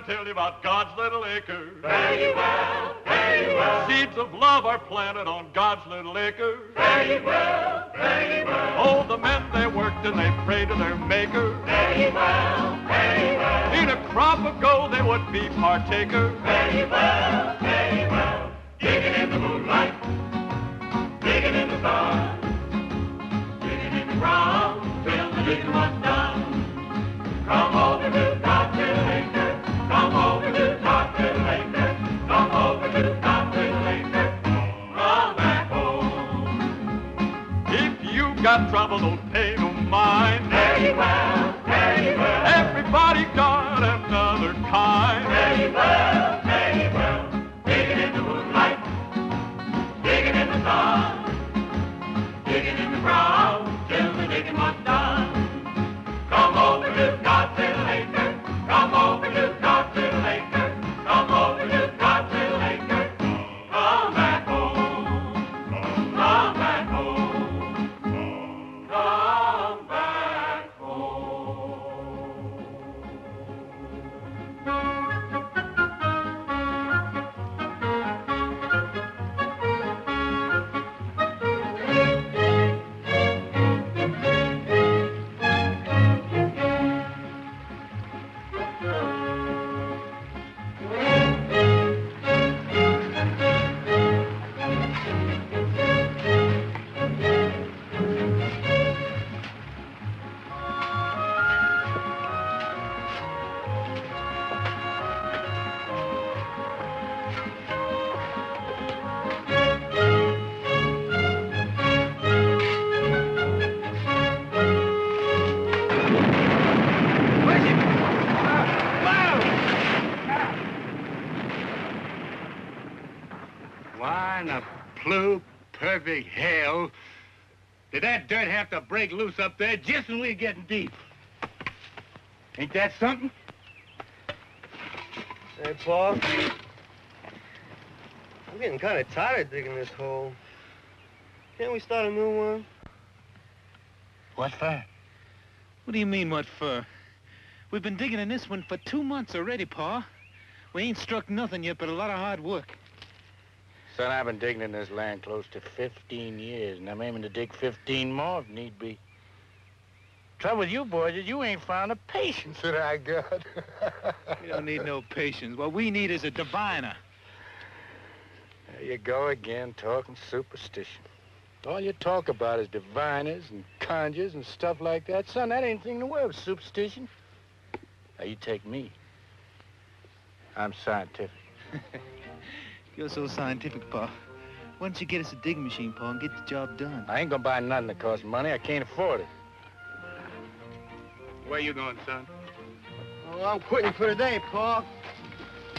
gonna tell you about God's little acre. You well, you well. Seeds of love are planted on God's little acre. You well, you well. Oh, the men they worked and they prayed to their maker. You well, you well. In a crop of gold they would be partaker. You well, you well. Digging in the moonlight, digging in the stars, perfect hell did that dirt have to break loose up there just when we were getting deep? Ain't that something? Hey, Paul. I'm getting kind of tired of digging this hole. Can't we start a new one? What for? What do you mean, what for? We've been digging in this one for two months already, Pa. We ain't struck nothing yet but a lot of hard work. Son, I've been digging in this land close to 15 years, and I'm aiming to dig 15 more if need be. Trouble with you boys is you ain't found the patience that I got. We don't need no patience. What we need is a diviner. There you go again, talking superstition. All you talk about is diviners and conjures and stuff like that. Son, that ain't anything to worry with superstition. Now, you take me. I'm scientific. You're so scientific, Pa. Why don't you get us a digging machine, Pa, and get the job done? I ain't gonna buy nothing that costs money. I can't afford it. Where you going, son? Oh, I'm quitting for today, Pa.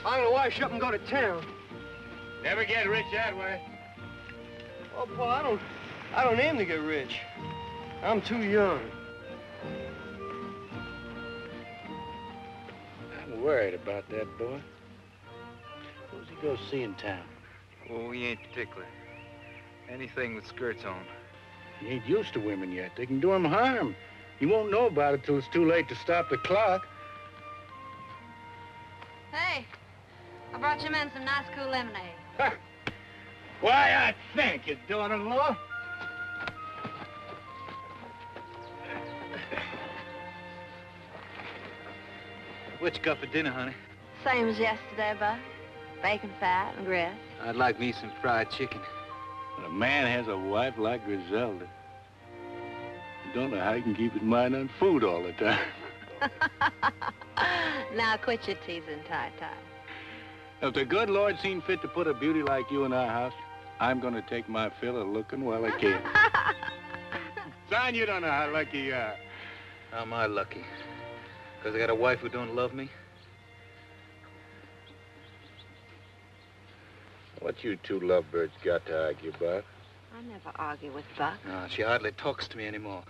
I'm gonna wash up and go to town. Never get rich that way. Oh, Pa, I don't, I don't aim to get rich. I'm too young. I'm worried about that boy. Who's he go see in town? Oh, we ain't particular. Anything with skirts on. He ain't used to women yet. They can do him harm. He won't know about it till it's too late to stop the clock. Hey, I brought you men some nice cool lemonade. Why, I thank you, daughter-in-law. What you got for dinner, honey? Same as yesterday, Buck. Bacon fat and grits. I'd like me some fried chicken. When a man has a wife like Griselda, you don't know how he can keep his mind on food all the time. now quit your teasing, Ty-Ty. If the good Lord seen fit to put a beauty like you in our house, I'm going to take my fill of looking while I can. Son, you don't know how lucky you are. How am I lucky? Because I got a wife who don't love me? What you two lovebirds got to argue about? I never argue with Buck. No, she hardly talks to me anymore.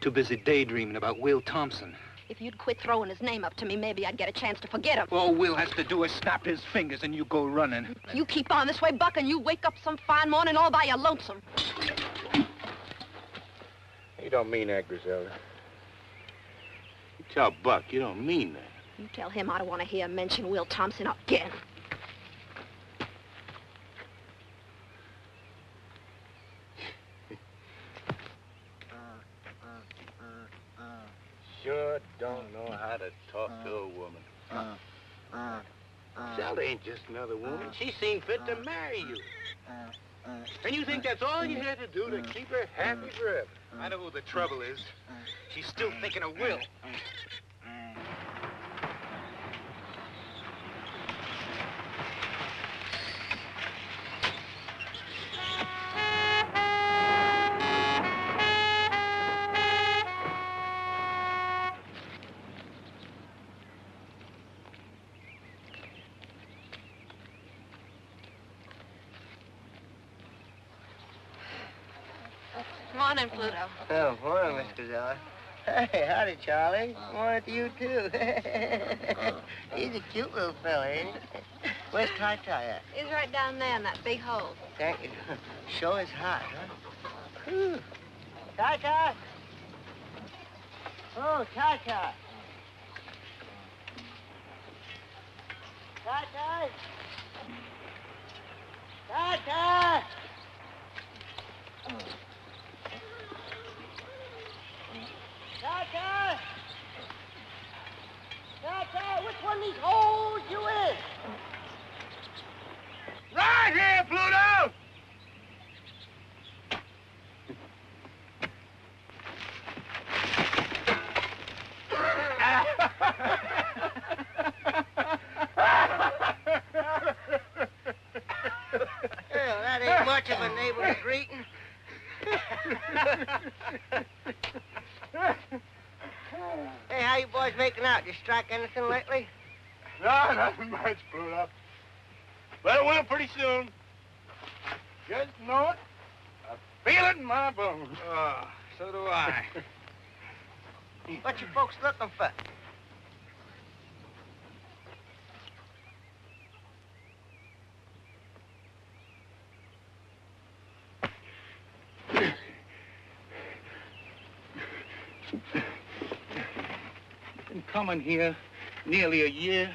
Too busy daydreaming about Will Thompson. If you'd quit throwing his name up to me, maybe I'd get a chance to forget him. All Will has to do is snap his fingers and you go running. You keep on this way, Buck, and you wake up some fine morning all by your lonesome. You don't mean that, Griselda. You tell Buck you don't mean that. You tell him I don't want to hear him mention Will Thompson again. Sure don't know how to talk to a woman. Uh, uh, uh. Zelda ain't just another woman. She seen fit to marry you. And you think that's all you had to do to keep her happy forever? I know who the trouble is. She's still thinking of Will. Oh, morning, Mr. Zeller. Hey, howdy, Charlie. Uh. Morning to you, too. He's a cute little fella, ain't he? Where's Ty-Ty at? He's right down there in that big hole. Thank you. Sure is hot, huh? Whew. Ty-Ty! Oh, Ty-Ty! Ty-Ty! Ty-Ty! Ty-Ty! Ty-Ty, which one of these holes you in? Right here, Pluto! Well, that ain't much of a neighborly greeting. hey, how you boys making out? You strike anything lately? No, nothing much, Pluto. But it will pretty soon. Just know it. I feel it in my bones. Oh, so do I. What you folks looking for? Been coming here nearly a year,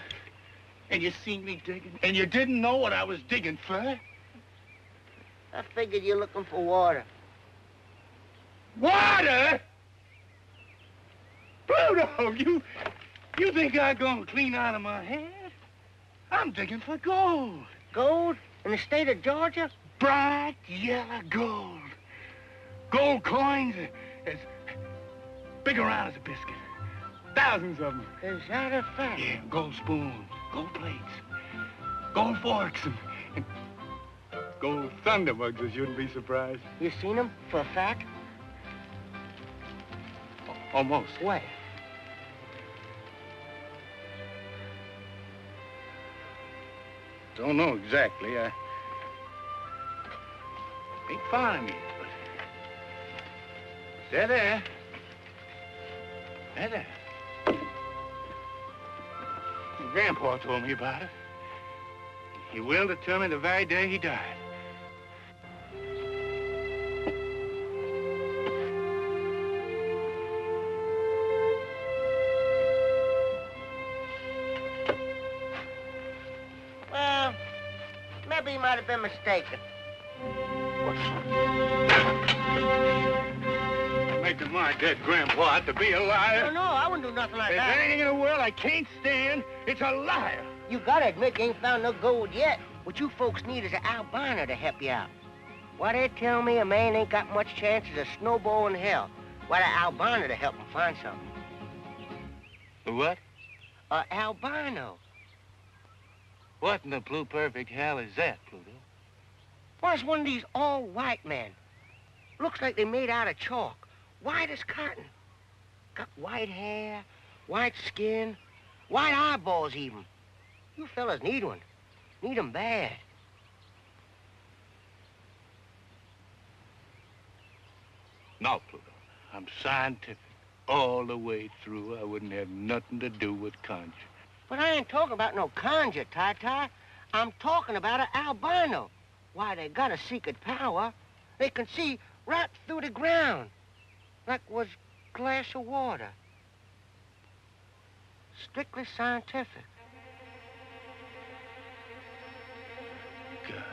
and you seen me digging, and you didn't know what I was digging for. I figured you're looking for water. Water? Pluto, you, you think I'm gonna clean out of my head? I'm digging for gold. Gold? In the state of Georgia? Bright yellow gold. Gold coins as big around as a biscuit. Thousands of them. Is that a fact? Yeah, gold spoons, gold plates, gold forks, and, and gold thunderbugs, I shouldn't be surprised. You seen them for a fact? Almost. Where? Don't know exactly. I ain't found 'em yet, but they're there. They're there. Grandpa told me about it. He willed it to me the very day he died. Well, maybe he might have been mistaken. Making my dead grandpa to be a liar? No, no, I wouldn't do nothing like If that. anything in the world I can't stand, it's a liar. You gotta admit you ain't found no gold yet. What you folks need is an albino to help you out. Why they tell me a man ain't got much chance as a snowball in hell. Why the albino to help him find something? What? A albino. What in the blue perfect hell is that, Pluto? Why, it's one of these all-white men. Looks like they made out of chalk. White as cotton. Got white hair, white skin, white eyeballs even. You fellas need one. Need 'em bad. No, Pluto. I'm scientific all the way through. I wouldn't have nothing to do with conjure. But I ain't talking about no conjure, Ty-Ty. I'm talking about an albino. Why, they got a secret power. They can see right through the ground. Like was glass of water. Strictly scientific. God.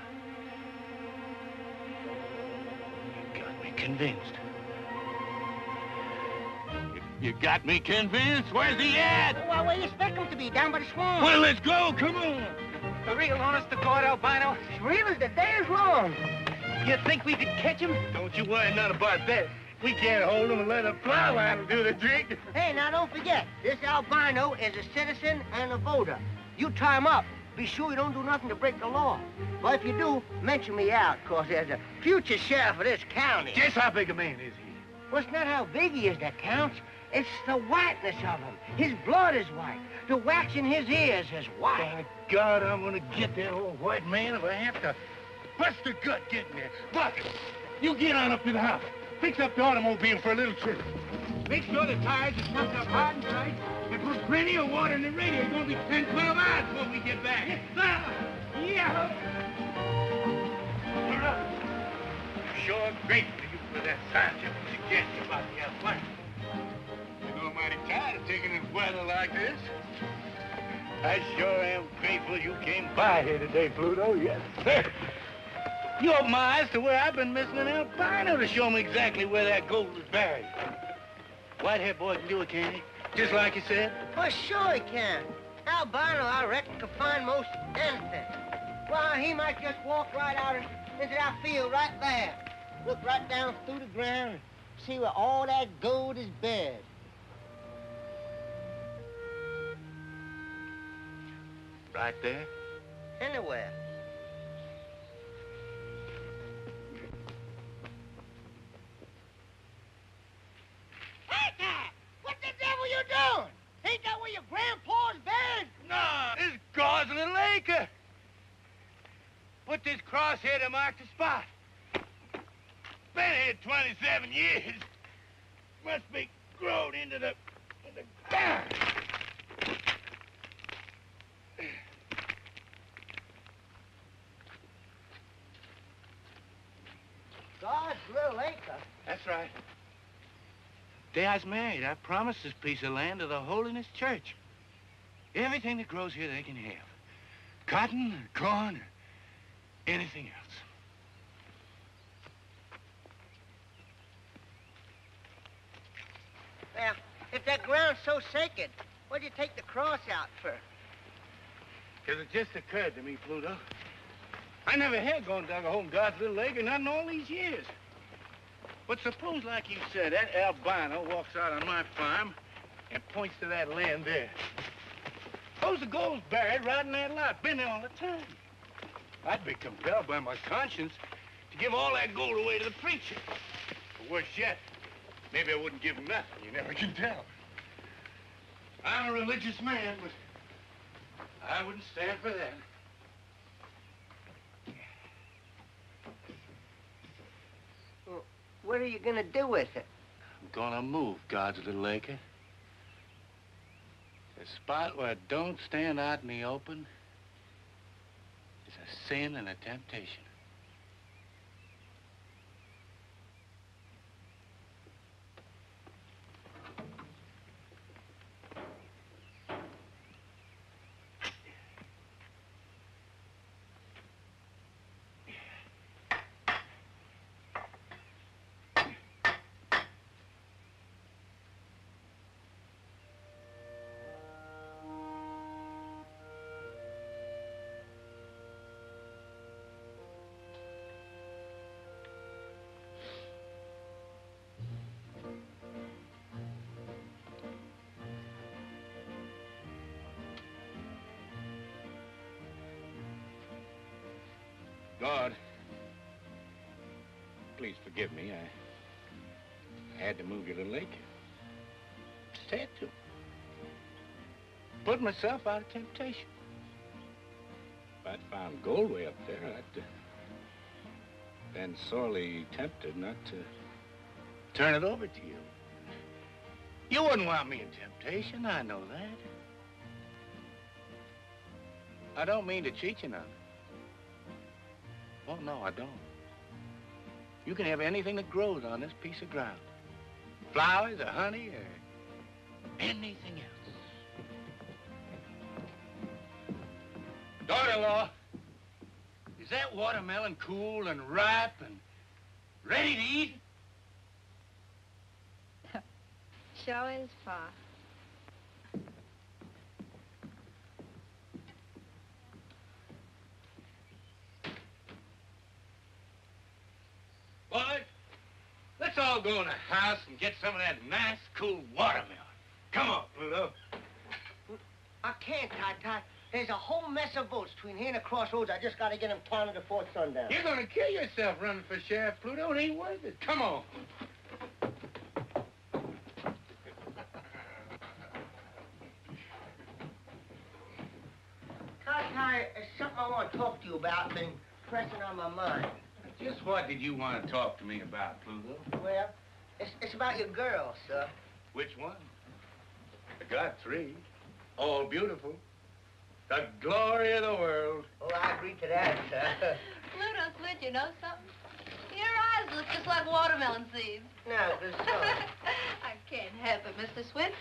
You got me convinced. You, you got me convinced? Where's he at? Well, where you expect him to be? Down by the swamp. Well, let's go. Come on. The real honest to God, albino. real as the day is long. You think we could catch him? Don't you worry none about that. We can't hold him and let a line do the trick. Hey, now don't forget, this albino is a citizen and a voter. You tie him up. Be sure you don't do nothing to break the law. Well, if you do, mention me out, cause there's a future sheriff of this county. Just how big a man is he? Well, it's not how big he is that counts. It's the whiteness of him. His blood is white. The wax in his ears is white. By God, I'm gonna get that old white man if I have to bust a gut getting there. Buck, you get on up to the house. Fix up the automobile for a little trip. Make sure the tires are stuffed up hard and tight, and put plenty of water in the radio. It's gonna be 10, 12 hours before we get back. Yes, sir. Yeah. Sure grateful to you for that scientific suggestion about the airplane. You know, I'm mighty tired of taking in weather like this. I sure am grateful you came by here today, Pluto. Yes, sir. You opened my eyes to where I've been missing an albino to show me exactly where that gold is buried. Whitehead boy can do it, can he? Just like you said? Well, sure he can. Albino, I reckon, can find most anything. Well, he might just walk right out into that field right there. Look right down through the ground and see where all that gold is buried. Right there. Anywhere. Hey, What the devil you doing? Ain't that where your grandpa's buried? No, this God's little acre. Put this cross here to mark the spot. Been here 27 years. Must be grown into the, the ground. God's little acre. That's right. Day I was married, I promised this piece of land to the Holiness Church. Everything that grows here they can have. Cotton, or corn, or anything else. Well, if that ground's so sacred, what'd you take the cross out for? Because it just occurred to me, Pluto. I never had gone down a hole in God's little acre, not in all these years. But suppose, like you said, that albino walks out on my farm and points to that land there. Suppose the gold's buried right in that lot. Been there all the time. I'd be compelled by my conscience to give all that gold away to the preacher. Or worse yet, maybe I wouldn't give him nothing. You never can tell. I'm a religious man, but I wouldn't stand for that. What are you gonna do with it? I'm gonna move God's little acre. A spot where it don't stand out in the open is a sin and a temptation. God, please forgive me. I, had to move your little acre. Just had to. Put myself out of temptation. If I'd found gold way up there, I'd uh, been sorely tempted not to turn it over to you. You wouldn't want me in temptation, I know that. I don't mean to cheat you none. Well, no, I don't. You can have anything that grows on this piece of ground. Flowers or honey or anything else. Daughter-in-law, is that watermelon cool and ripe and ready to eat? Showing's fast. Boys, let's all go in the house and get some of that nice, cool watermelon. Come on, Pluto. I can't, Ty-Ty. There's a whole mess of votes between here and the crossroads. I just gotta get them counted before sundown. You're gonna kill yourself running for sheriff, Pluto. It ain't worth it. Come on. Ty-Ty, there's something I want to talk to you about. Been pressing on my mind. Just what did you want to talk to me about, Pluto? Well, it's, it's about your girl, sir. Which one? I got three. All beautiful. The glory of the world. Oh, I agree to that, sir. Pluto Swint, you know something? Your eyes look just like watermelon seeds. no, it's so. I can't help it, Mr. Swint.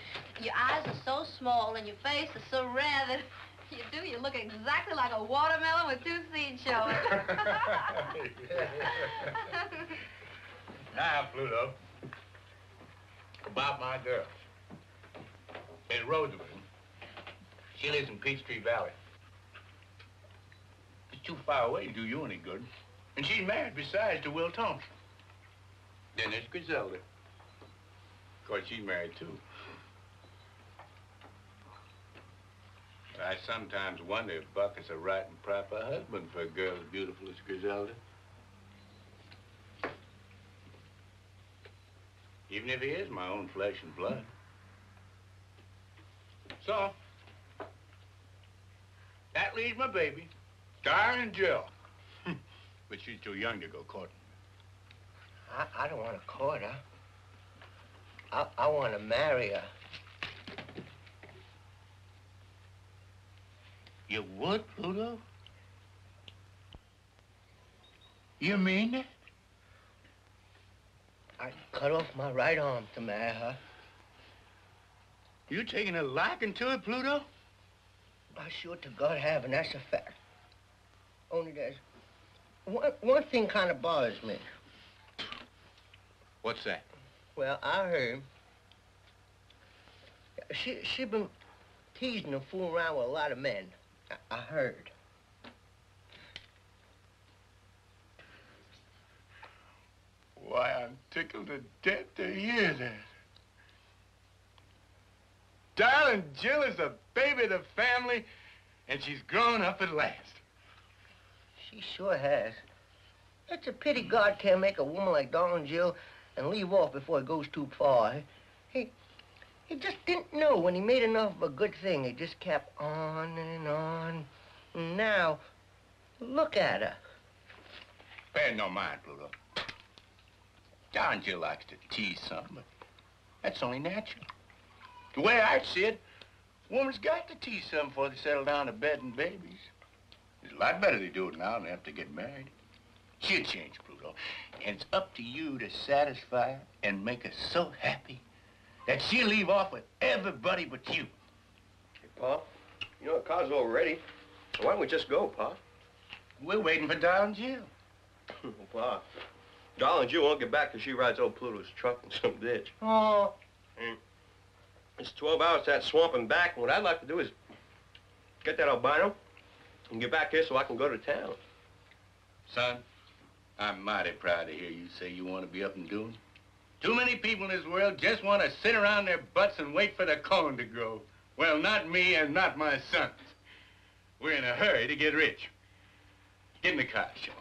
Your eyes are so small and your face is so rare that you do, you look exactly like a watermelon with two seeds showing. Now, Pluto, about my girl. In Roosevelt. She lives in Peachtree Valley. It's too far away to do you any good. And she's married besides to Will Thompson. Then there's Griselda. Of course, she's married too. I sometimes wonder if Buck is a right and proper husband for a girl as beautiful as Griselda. Even if he is my own flesh and blood. So, that leaves my baby, darling Jill. but she's too young to go courting. I, I don't want to court her. I, I want to marry her. You would, Pluto? You mean that? I'd cut off my right arm to marry her. You taking a liking to it, Pluto? I sure to God have, and that's a fact. Only there's one, one thing kind of bothers me. What's that? Well, I heard she she been teasing and fooling around with a lot of men. I, heard. Why, I'm tickled to death to hear that. Darling Jill is the baby of the family, and she's grown up at last. She sure has. It's a pity God can't make a woman like Darling Jill and leave off before it goes too far. He, just didn't know when he made enough of a good thing. He just kept on and on. Now, look at her. Pay no mind, Pluto. Darling Jill likes to tease some, but that's only natural. The way I see it, woman's got to tease some before they settle down to bed and babies. It's a lot better they do it now than have to get married. She'll change, Pluto. And it's up to you to satisfy her and make her so happy that she'll leave off with everybody but you. Hey, Pa, you know the car's all ready. So Why don't we just go, Pa? We're waiting for Darling Jill. Pa, Darling Jill won't get back till she rides old Pluto's truck in some ditch. Oh, It's 12 hours to that swamp and back, and what I'd like to do is get that albino and get back here so I can go to town. Son, I'm mighty proud to hear you say you want to be up and doing. Too many people in this world just want to sit around their butts and wait for the corn to grow. Well, not me and not my sons. We're in a hurry to get rich. Get in the car, Sean.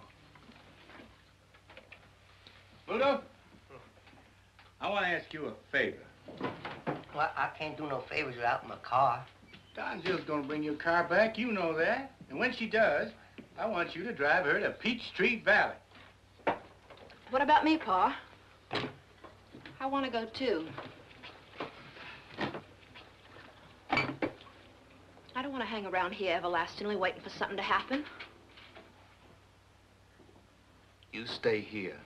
Pluto, I want to ask you a favor. well, I can't do no favors without my car. Darling Jill's gonna bring your car back, you know that. And when she does, I want you to drive her to Peachtree Valley. What about me, Pa? I want to go too. I don't want to hang around here everlastingly waiting for something to happen. You stay here.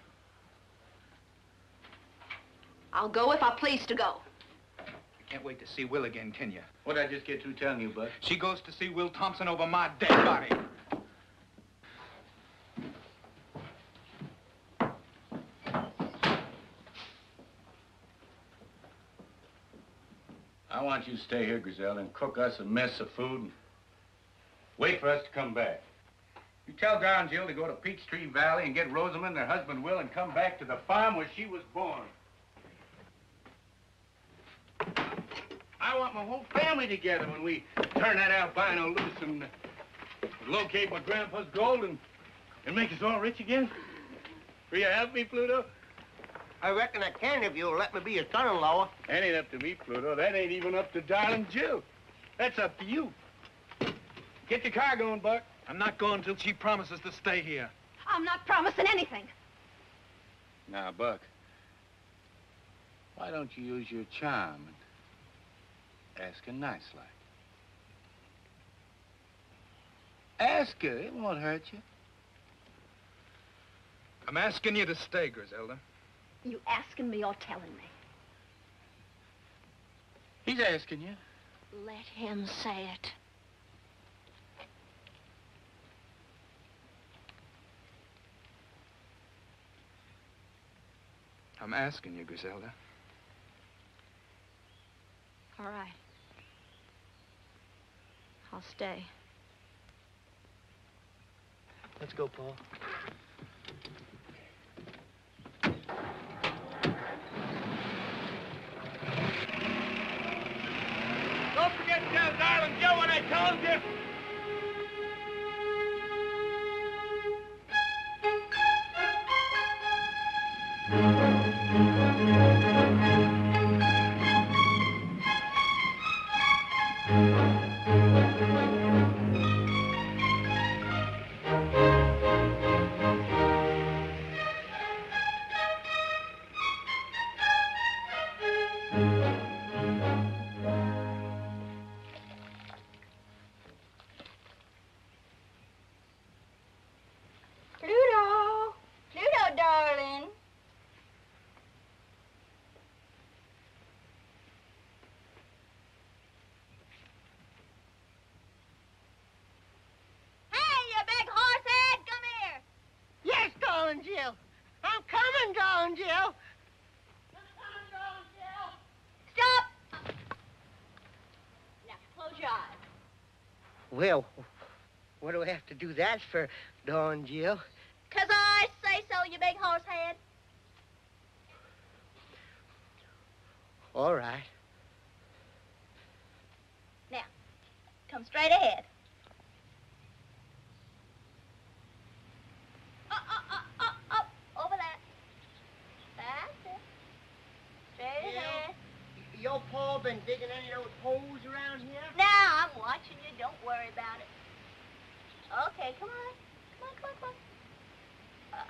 I'll go if I please to go. You Can't wait to see Will again, can you? What'd I just get through telling you, Buck? She goes to see Will Thompson over my dead body. I want you to stay here, Griselda, and cook us a mess of food and wait for us to come back. You tell and Jill to go to Peachtree Valley and get Rosamond and her husband Will and come back to the farm where she was born. I want my whole family together when we turn that albino loose and locate my grandpa's gold and, and make us all rich again. Will you help me, Pluto? I reckon I can if you'll let me be your son-in-law. That ain't up to me, Pluto. That ain't even up to darling Jill. That's up to you. Get your car going, Buck. I'm not going till she promises to stay here. I'm not promising anything. Now, Buck, why don't you use your charm and ask her nice like? Ask her. It won't hurt you. I'm asking you to stay, Griselda. You asking me or telling me? He's asking you. Let him say it. I'm asking you, Griselda. All right. I'll stay. Let's go, Paul. Forget tell darling Joe what I told you. Well, what do I have to do that for, darling Jill? Cause I say so, you big horse head. All right. Now, come straight ahead. Up, up, up, up, up, over that. That's it. Straight Yeah. ahead. Your pa been digging any of those holes around here? Now, I'm watching you. Don't worry about it. Okay, come on. Come on, come on, come on. Uh,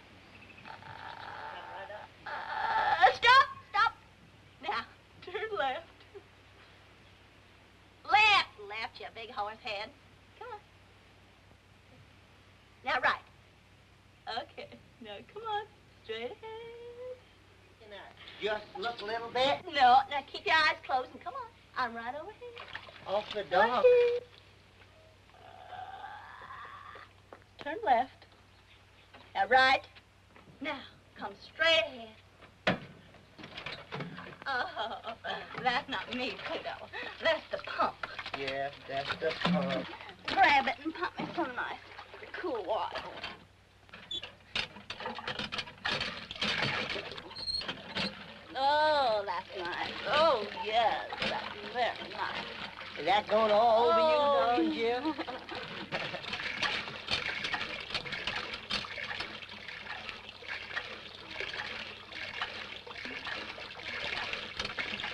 uh, stop, stop. Now, turn left. Left, left, you big horse head. Come on. Now, right. Okay, now, come on. Straight ahead. Just look a little bit No, now keep your eyes closed and come on. I'm right over here. off the dock. it. Turn left. Now right. Now come straight ahead. Oh, that's not me, Pluto. That's the pump. Yeah, that's the pump. Grab it and pump me some nice, cool water. Oh, that's nice. Oh, yes, that's very nice. Is that going all over you, Oh, darling Jill?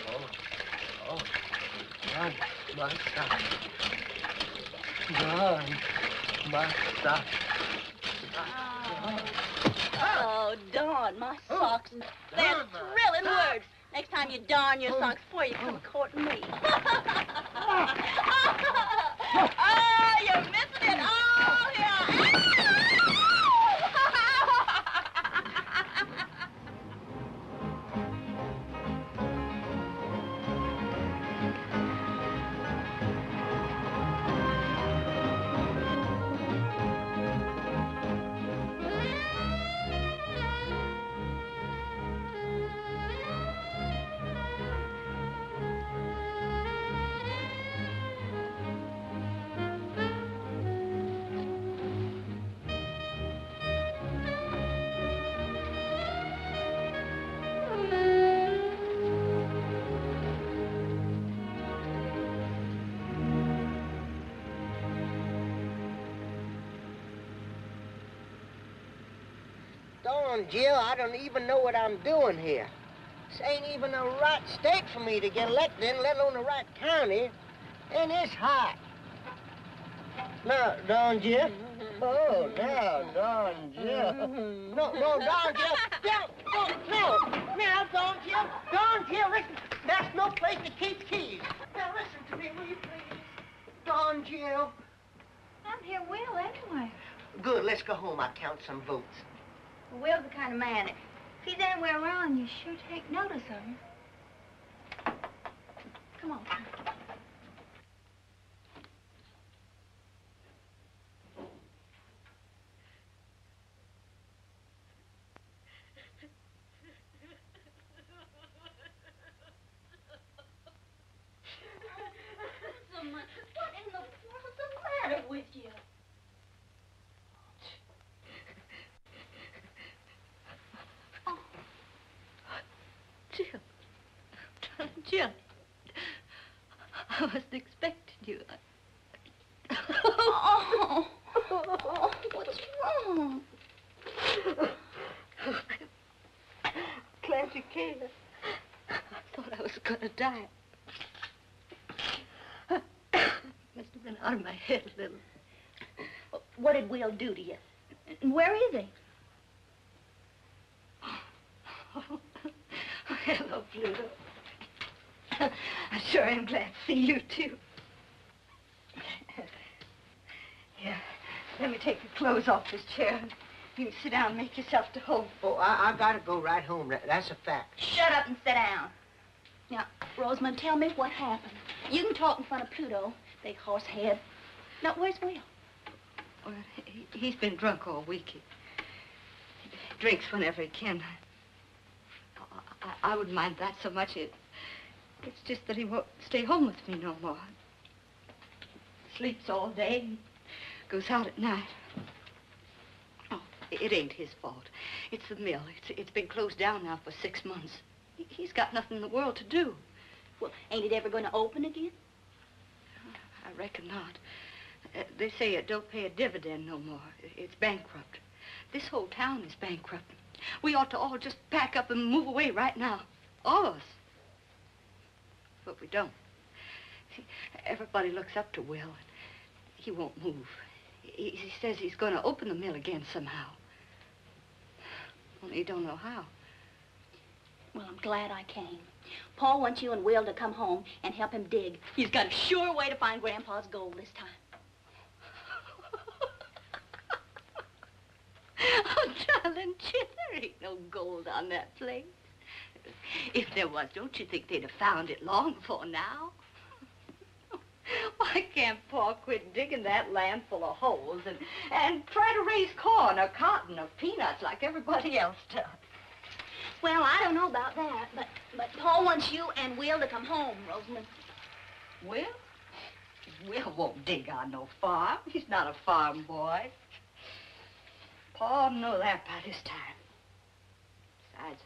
Oh, oh, son. Run. Oh, darn, my socks. They're thrilling words. Next time you darn your socks before you come courting me. Darn, Jill, I don't even know what I'm doing here. This ain't even the right state for me to get elected in, let alone the right county. And it's hot. No, Darling Jill. Oh, no, Darling Jill. No, no, Darling Jill. Jill, no, no. Now, Darling Jill. Darling Jill, listen. That's no place to keep keys. Now, listen to me, will you please? Darling Jill. I'm here, Will, anyway. Good, let's go home. I'll count some votes. Will's the kind of man, if he's anywhere around, you sure take notice of him. Come on. Rosamond, what in the world's the matter with you? Jill. Jill. I wasn't expecting you. Oh, oh, what's wrong? Glad you came. I thought I was going to die. Must have been out of my head a little. What did Will do to you? And Where is he? Oh, Hello, Pluto. I sure am glad to see you, too. Here, let me take your clothes off this chair. and You can sit down and make yourself to home. Oh, I, I gotta go right home. That's a fact. Shut up and sit down. Now, Rosamond, tell me what happened. You can talk in front of Pluto, big horse head. Now, where's Will? Well, he, he's been drunk all week. He, drinks whenever he can. I, I, wouldn't mind that so much. It, it's just that he won't stay home with me no more. Sleeps all day and goes out at night. Oh, it ain't his fault. It's the mill. It's, it's been closed down now for six months. He- He's got nothing in the world to do. Well, ain't it ever going to open again? I reckon not. Uh, they say it don't pay a dividend no more. It's bankrupt. This whole town is bankrupt. We ought to all just pack up and move away right now. All of us. But we don't. See, everybody looks up to Will. and He won't move. He, he says he's going to open the mill again somehow. Only he don't know how. Well, I'm glad I came. Paul wants you and Will to come home and help him dig. He's got a sure way to find Grandpa's gold this time. Oh, darling Jim, there ain't no gold on that place. If there was, don't you think they'd have found it long before now? Why can't Paul quit digging that land full of holes and, and try to raise corn or cotton or peanuts like everybody else does? Well, I don't know about that, but, but Paul wants you and Will to come home, Rosamond. Will? Will won't dig on no farm. He's not a farm boy. Paul know that by this time. Besides,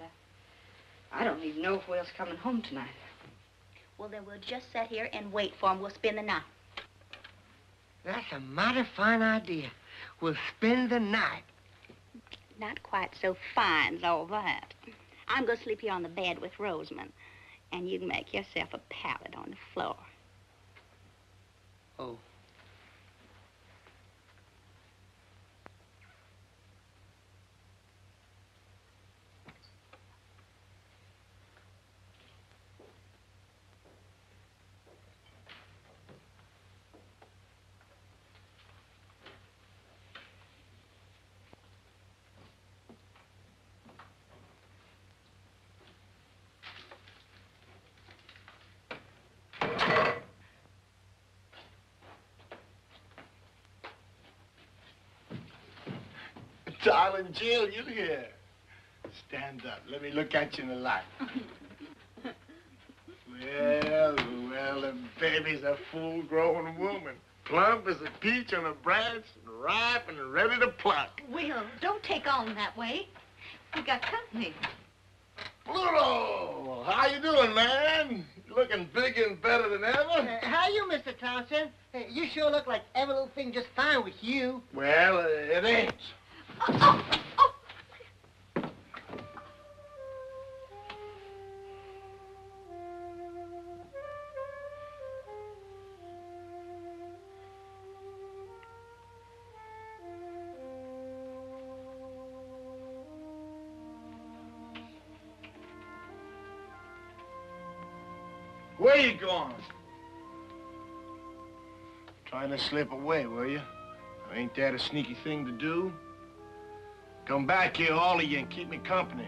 I, I don't even know if Will's coming home tonight. Well, then we'll just sit here and wait for him. We'll spend the night. That's a mighty fine idea. We'll spend the night. Not quite so fine as all that. I'm going to sleep here on the bed with Rosamond, and you can make yourself a pallet on the floor. Oh. Darling Jill, you here. Stand up. Let me look at you in the light. well, well, the baby's a full-grown woman. Plump as a peach on a branch, and ripe and ready to pluck. Will, don't take on that way. We got company. Pluto! How you doing, man? You looking big and better than ever? Uh, how you, Mr. Townsend? Uh, you sure look like every little thing just fine with you. Well, uh, it ain't. Where you going? Trying to slip away, were you? Ain't that a sneaky thing to do? Come back here, all of you, and keep me company.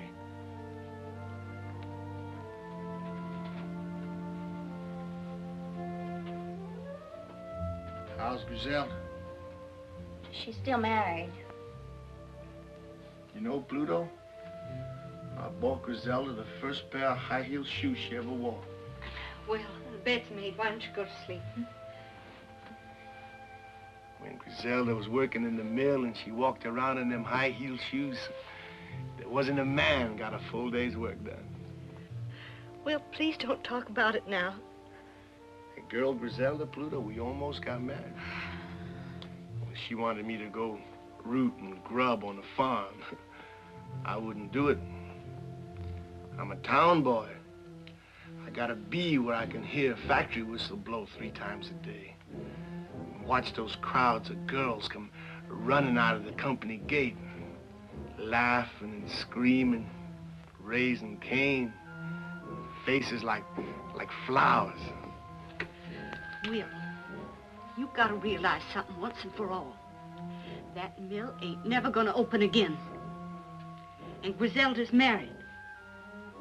How's Griselda? She's still married. You know, Pluto, I bought Griselda the first pair of high-heeled shoes she ever wore. Well, the bed's made. Why don't you go to sleep? hmm? Griselda was working in the mill and she walked around in them high heel shoes, there wasn't a man got a full day's work done. Well, please don't talk about it now. And girl Griselda Pluto, we almost got married. She wanted me to go root and grub on the farm. I wouldn't do it. I'm a town boy. I gotta be where I can hear a factory whistle blow three times a day. Watch those crowds of girls come running out of the company gate, laughing and screaming, raising Cain, faces like like flowers. Will, you gotta realize something once and for all. That mill ain't never gonna open again. And Griselda's married.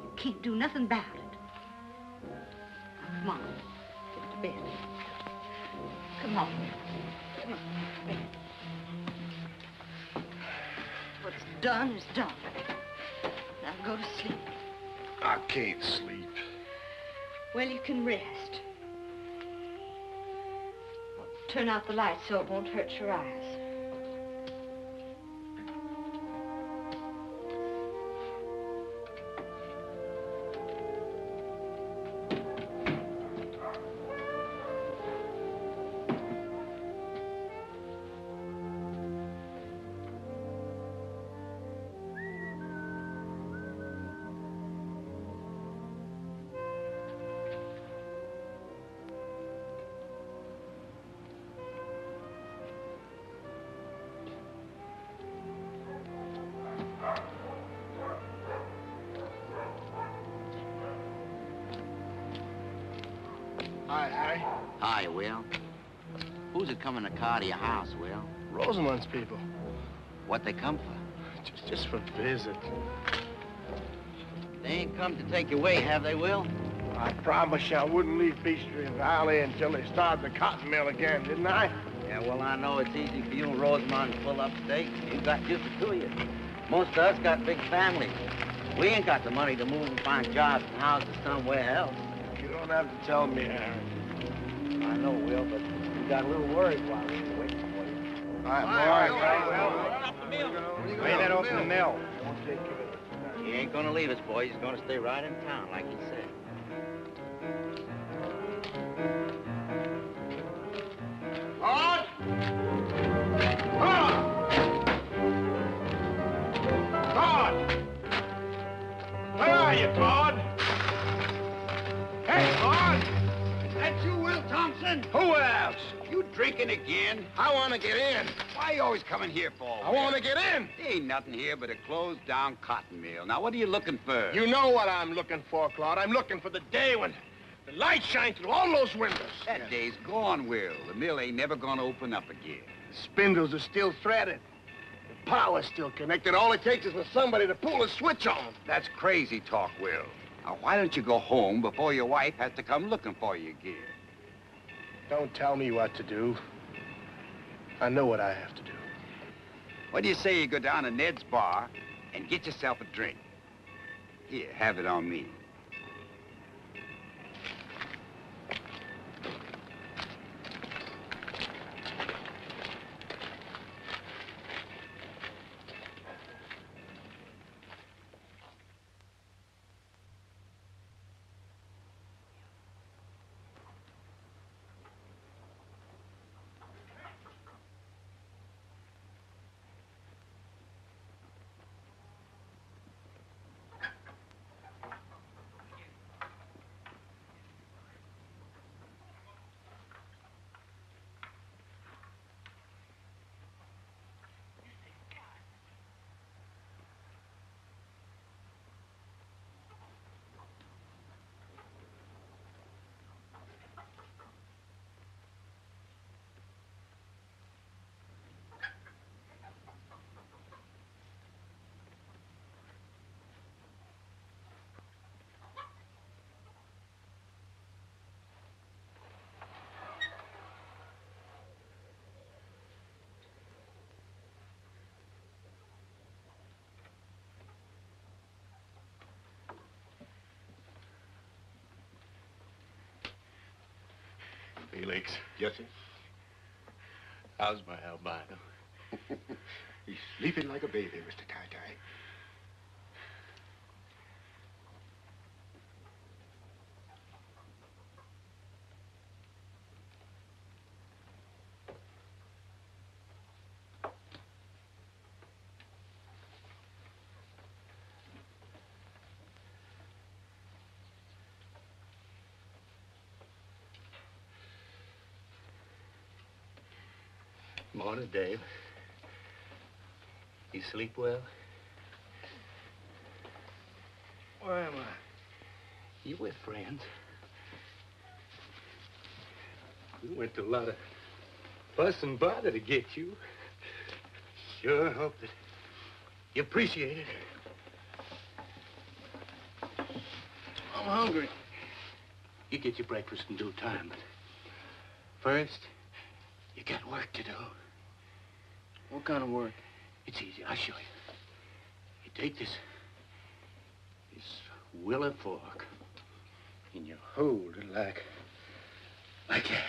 You can't do nothing about it. Now, come on. Get to bed. Come on. Come on. What's done is done. Now go to sleep. I can't sleep. Well, you can rest. Turn out the light so it won't hurt your eyes. Hi, Will. Who's it coming to car to your house, Will? Rosamond's people. What they come for? Just, just for visit. They ain't come to take you away, have they, Will? I promised you I wouldn't leave Peachtree Valley until they started the cotton mill again, didn't I? Yeah, well, I know it's easy for you and Rosamond to pull up stakes. You got just the two of you. Most of us got big families. We ain't got the money to move and find jobs and houses somewhere else. You don't have to tell me, Harry. I know, Will, but we got a little worried while we were waiting for you. All right, boy. Lay that off in the mill. Won't take care of it. He ain't gonna leave us, boys. He's gonna stay right in town, like he said. Want to get in. Why you always coming here for? I want to get in. There ain't nothing here but a closed down cotton mill. Now, what are you looking for? You know what I'm looking for, Claude. I'm looking for the day when the light shines through all those windows. That day's gone, Will. The mill ain't never gonna open up again. The spindles are still threaded. The power's still connected. All it takes is for somebody to pull a switch on. That's crazy talk, Will. Now, why don't you go home before your wife has to come looking for you again? Don't tell me what to do. I know what I have to do. What do you say you go down to Ned's bar and get yourself a drink? Here, have it on me. Felix. Yes, sir. How's my albino? He's sleeping like a baby, Mr. Ty-Ty. Morning, Dave. You sleep well? Where am I? You with friends? We went to a lot of fuss and bother to get you. Sure hope that you appreciate it. I'm hungry. You get your breakfast in due time, but first, you got work to do. What kind of work? It's easy. I'll show you. You take this, this willow fork, and you hold it like, like that,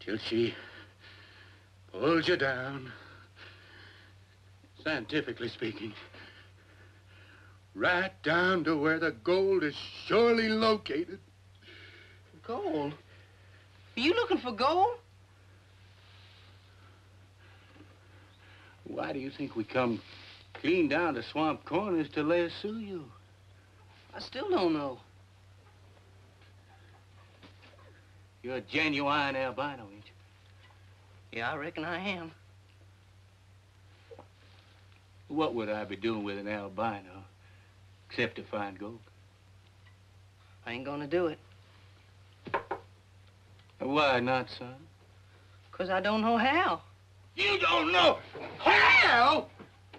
till she pulls you down. Scientifically speaking, right down to where the gold is surely located. Gold? Are you looking for gold? Why do you think we come clean down to Swamp Corners to lasso you? I still don't know. You're a genuine albino, ain't you? Yeah, I reckon I am. What would I be doing with an albino except to find gold? I ain't gonna do it. Why not, son? Because I don't know how. You don't know how?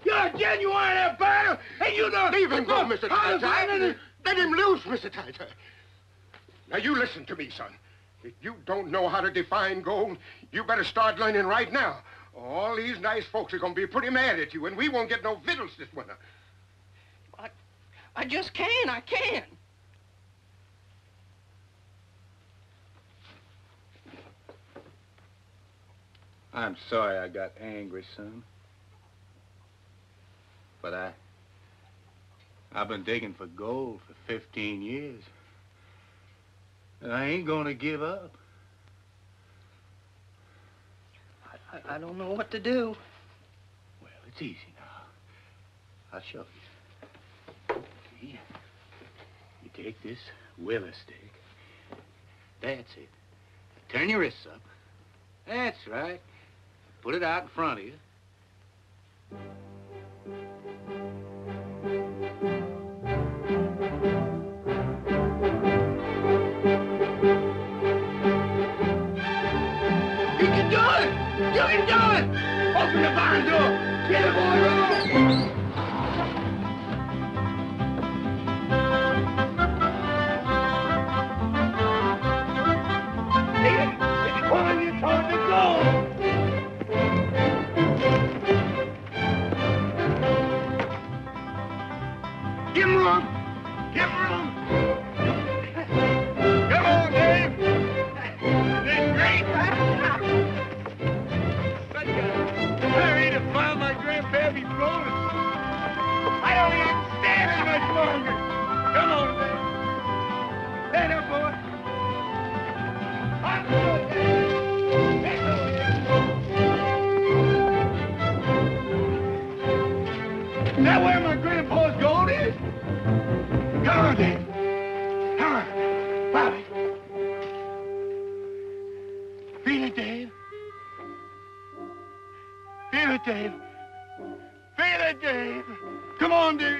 You're a genuine albino, and you don't... Leave him go, Mr. how to Ty-Ty. find it. Let him loose, Mr. Ty-Ty. Now, you listen to me, son. If you don't know how to define gold, you better start learning right now. All these nice folks are going to be pretty mad at you, and we won't get no victuals this winter. I I just can't. I can. I'm sorry I got angry, son. But I... I've been digging for gold for 15 years. And I ain't gonna give up. I, I don't know what to do. Well, it's easy now. I'll show you. See? You take this willow stick. That's it. Turn your wrists up. That's right. Put it out in front of you. You can do it! You can do it! Open the barn door! Get a boy room! Give him room! Give him room! Come on, Dave! Did great! A hurry to find my grandpappy's bonus. I don't even stand it much longer. Dave. Feel it, Dave. Come on, Dave.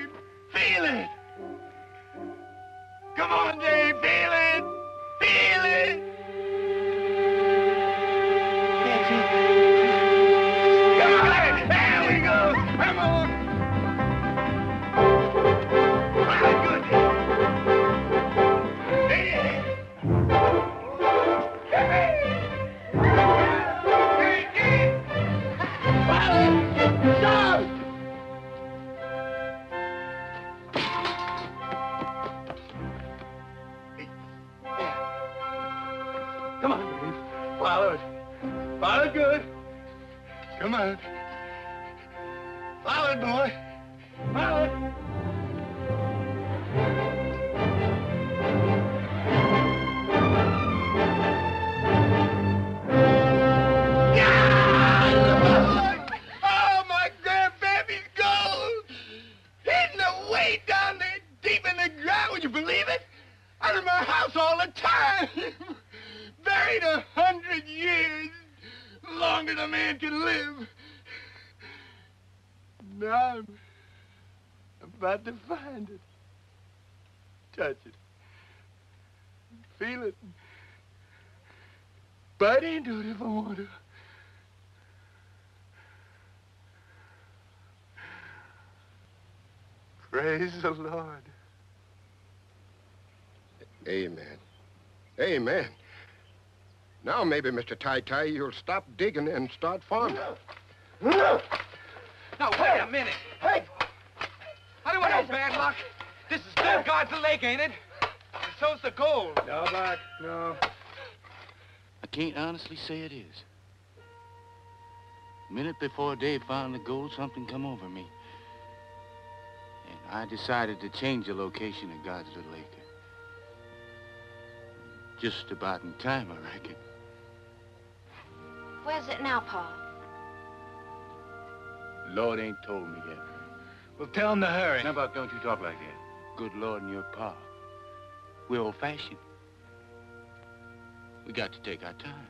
Praise the Lord. Amen. Amen. Now maybe, Mr. Ty-Ty, you'll stop digging and start farming. No. Now, wait a minute. Hey! I don't want no bad luck. This is still God's lake, ain't it? And so's the gold. No, Buck, no. I can't honestly say it is. A Minute before Dave found the gold, something come over me. And I decided to change the location of God's little acre. Just about in time, I reckon. Where's it now, Pa? Lord ain't told me yet. Well, tell him to hurry. Now, Buck, don't you talk like that. Good Lord and your pa. We're old-fashioned. We got to take our time.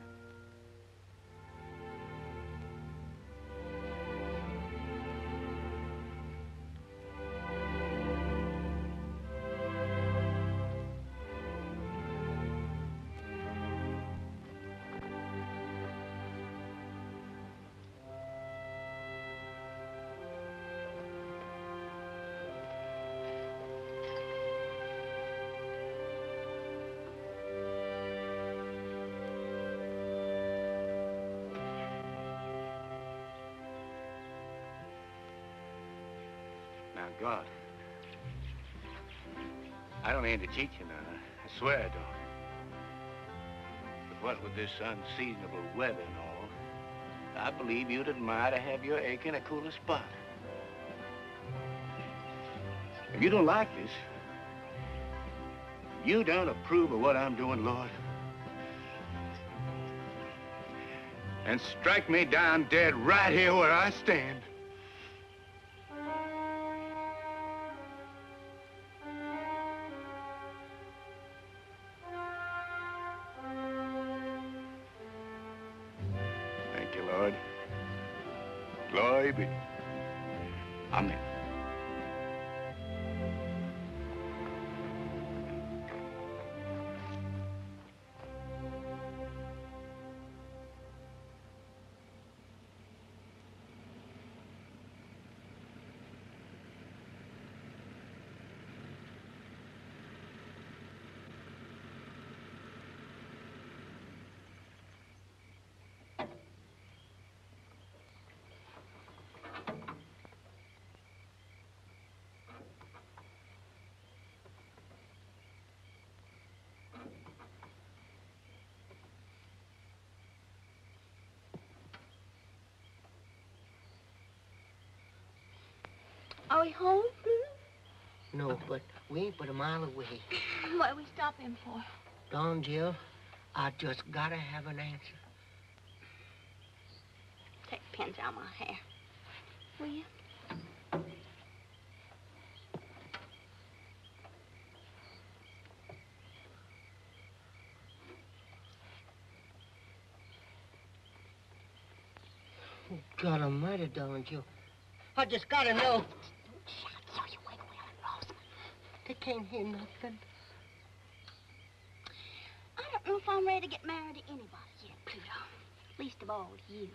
Now, God. I don't aim to cheat you now. I swear I don't. But what with this unseasonable weather and all, I believe you'd admire to have your acre in a cooler spot. If you don't like this, you don't approve of what I'm doing, Lord, and strike me down dead right here where I stand. But ain't but a mile away. What are we stopping him for? Darling Jill, I just gotta have an answer. Take the pins out of my hair. Will you? Oh, God almighty, Darling Jill. I just gotta know. They can't hear nothing. I don't know if I'm ready to get married to anybody yet, Pluto. Least of all to you.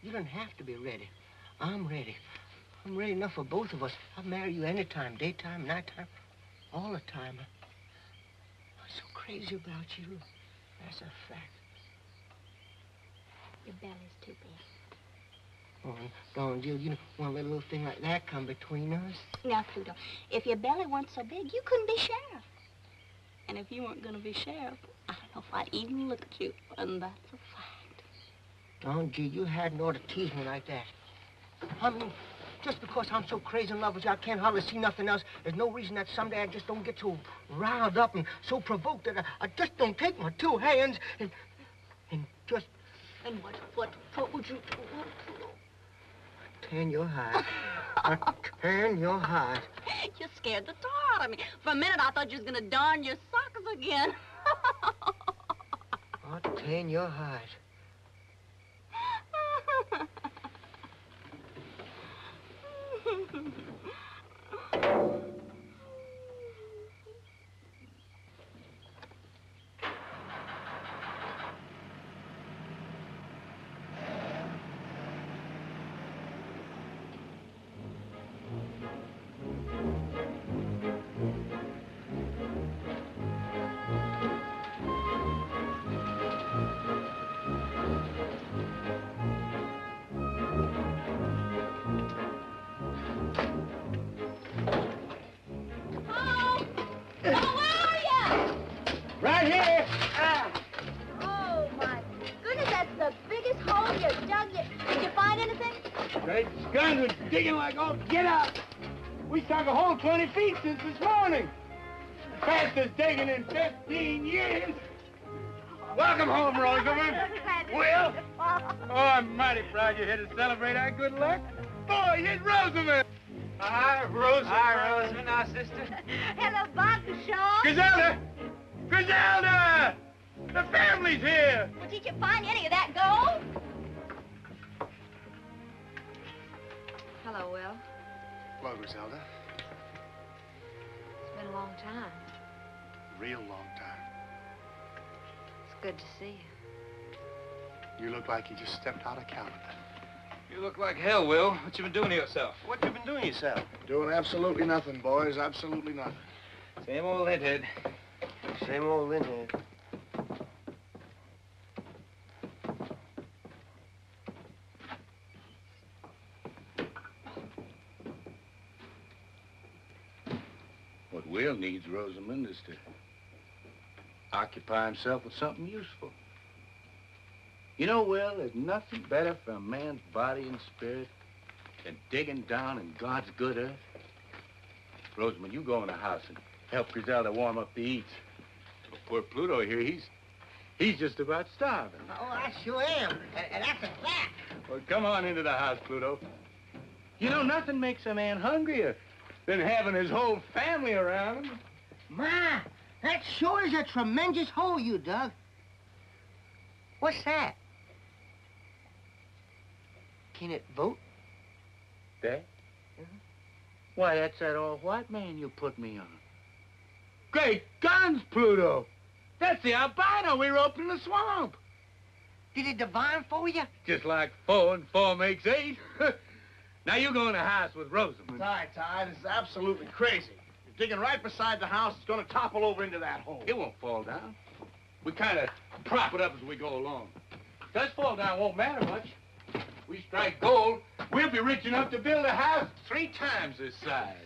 You don't have to be ready. I'm ready. I'm ready enough for both of us. I'll marry you anytime, daytime, nighttime, all the time. I'm so crazy about you. That's a fact. Your belly's too big. Oh, Darling Jill, you don't want let a little thing like that come between us. Now, Pluto, if your belly weren't so big, you couldn't be sheriff. And if you weren't going to be sheriff, I don't know if I'd even look at you, and that's a fact. Don G, you hadn't ought to tease me like that. I mean, just because I'm so crazy in love with you, I can't hardly see nothing else. There's no reason that someday I just don't get so riled up and so provoked that I, I just don't take my two hands and and just And what, what, what would you, what, tan your hide. I tan your hide. you scared the tar out of me. For a minute, I thought you was gonna darn your socks again. Oh, I'll tan your hide. like all get out. We dug a whole 20 feet since this morning. Fastest digging in 15 years. Welcome home, Rosamond. Will? Oh, I'm mighty proud you're here to celebrate our good luck. Boy, here's Rosamond. Hi, Rosamond. Hi, Rosamond, our sister. Hello, Bob Shaw. Griselda! Griselda! The family's here. Well, did you find any of that gold? Hello, Will. Hello, Griselda. It's been a long time. Real long time. It's good to see you. You look like you just stepped out of calendar. You look like hell, Will. What you been doing to yourself? What you been doing yourself? Doing absolutely nothing, boys. Absolutely nothing. Same old linthead. Same old Linthead. What Will needs, Rosamond, is to occupy himself with something useful. You know, Will, there's nothing better for a man's body and spirit than digging down in God's good earth. Rosamond, you go in the house and help Griselda warm up the eats. Poor Pluto here, he's he's just about starving. Oh, I sure am. And, and that's a fact. Well, come on into the house, Pluto. You know, nothing makes a man hungrier than having his whole family around him. My, that sure is a tremendous hole you dug. What's that? Can it vote? That? Why, that's that old white man you put me on. Great guns, Pluto! That's the albino we roped in the swamp. Did it divine for you? Just like four and four makes eight. now you go in the house with Rosamond. Ty, Ty, this is absolutely crazy. You're digging right beside the house. It's going to topple over into that hole. It won't fall down. We kind of prop it up as we go along. If it does fall down, won't matter much. We strike gold, we'll be rich enough to build a house three times this size.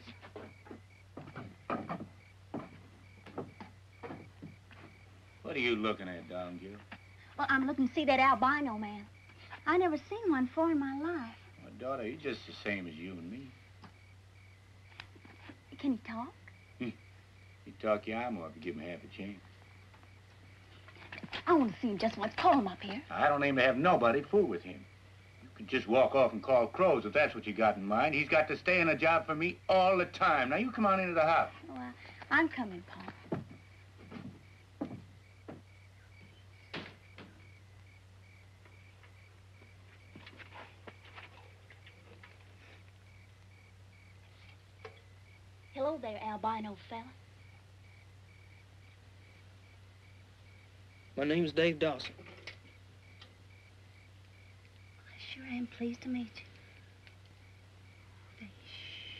What are you looking at, Darling Jill? Well, I'm looking to see that albino man. I never seen one before in my life. Daughter, he's just the same as you and me. Can he talk? He'd talk your eye more if you give him half a chance. I want to see him just once. Call him up here. I don't aim to have nobody fool with him. You can just walk off and call crows if that's what you got in mind. He's got to stay in a job for me all the time. Now, you come on into the house. I'm coming, Paul. Hello there, albino fella. My name's Dave Dawson. I sure am pleased to meet you. They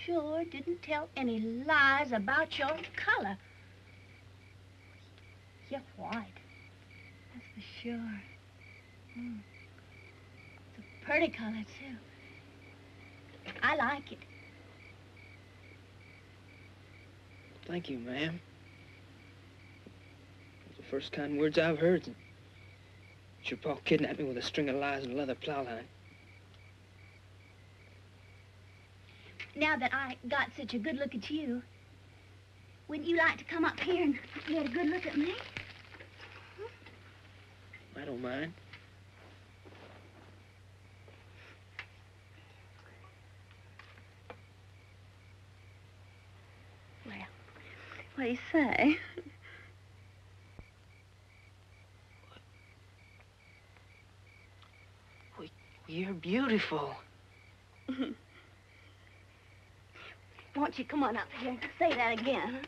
sure didn't tell any lies about your color. You're white. That's for sure. Mm. It's a pretty color, too. I like it. Thank you, ma'am. A First kind words I've heard. since Your pa kidnapped me with a string of lies and a leather plow line. Now that I got such a good look at you, wouldn't you like to come up here and get a good look at me? I don't mind. Well, what do you say? You're beautiful. Won't you come on up here and say that again?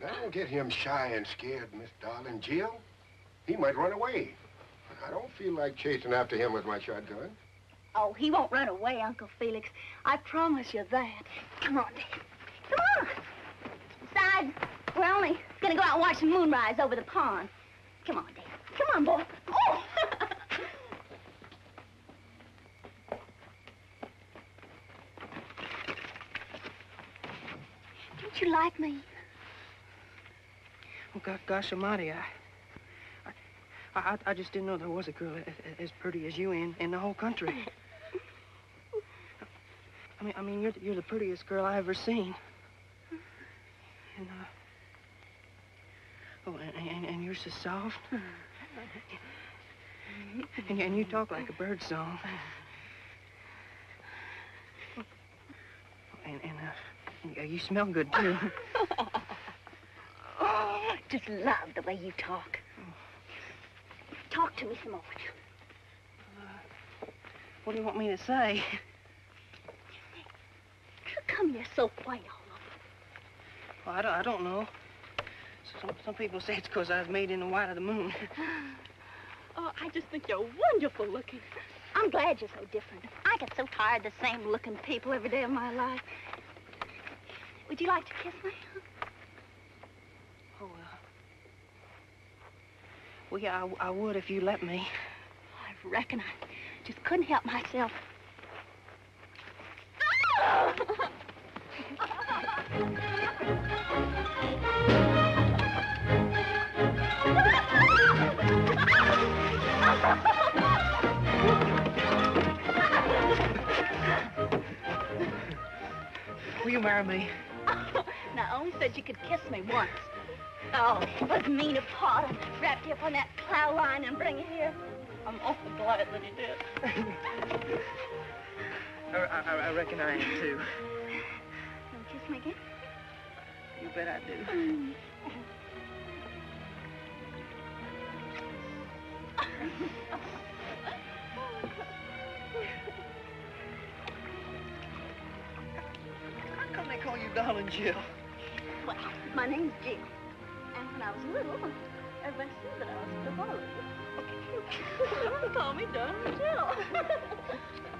Now, don't get him shy and scared, Miss Darling Jill. He might run away. And I don't feel like chasing after him with my shotgun. Oh, he won't run away, Uncle Felix. I promise you that. Come on, Dad. Come on. Besides, we're only gonna go out and watch the moonrise over the pond. Come on, Dad. Come on, boy. Oh! Don't you like me? Oh, God, gosh almighty, I, I, I, I just didn't know there was a girl as, pretty as you in, in the whole country. I mean, I mean, you're, the- you're the prettiest girl I ever seen. And, uh, oh, and, and, and you're so soft. And, and you talk like a bird song. And, and, uh, you smell good, too. Oh, just love the way you talk. Talk to me some more. Uh, what do you want me to say? How come you're so white all over? Well, I don't, I don't know. Some, some people say it's because I was made in the white of the moon. Oh, I just think you're wonderful looking. I'm glad you're so different. I get so tired of the same looking people every day of my life. Would you like to kiss me? Oh, well. Well, yeah, I, I would if you let me. I reckon I just couldn't help myself. Will you marry me? now, I only said you could kiss me once. Oh, it was mean of Pa to wrap you up on that plow line and bring you here. I'm awful glad that he did. I, I, I reckon I am, too. Will you me again? You bet I do. How come they call you Darling Jill? Well, my name's Jill. And when I was little, everybody said that I was the Harley. They call me Darling Jill.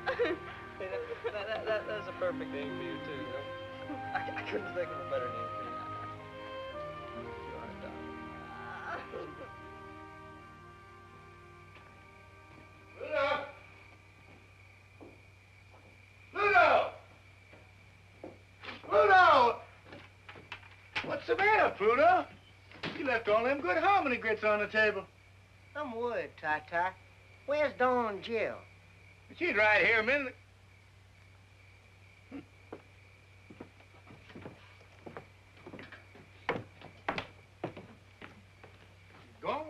Hey, that, that, that, that, that's a perfect name for you, too. You know? I, I couldn't think of a better name for you. You are, darling. Pluto! Pluto! What's the matter, Pluto? Left all them good hominy grits on the table. Some wood, Ty-Ty. Where's Darling Jill? She's right here a minute. Gone.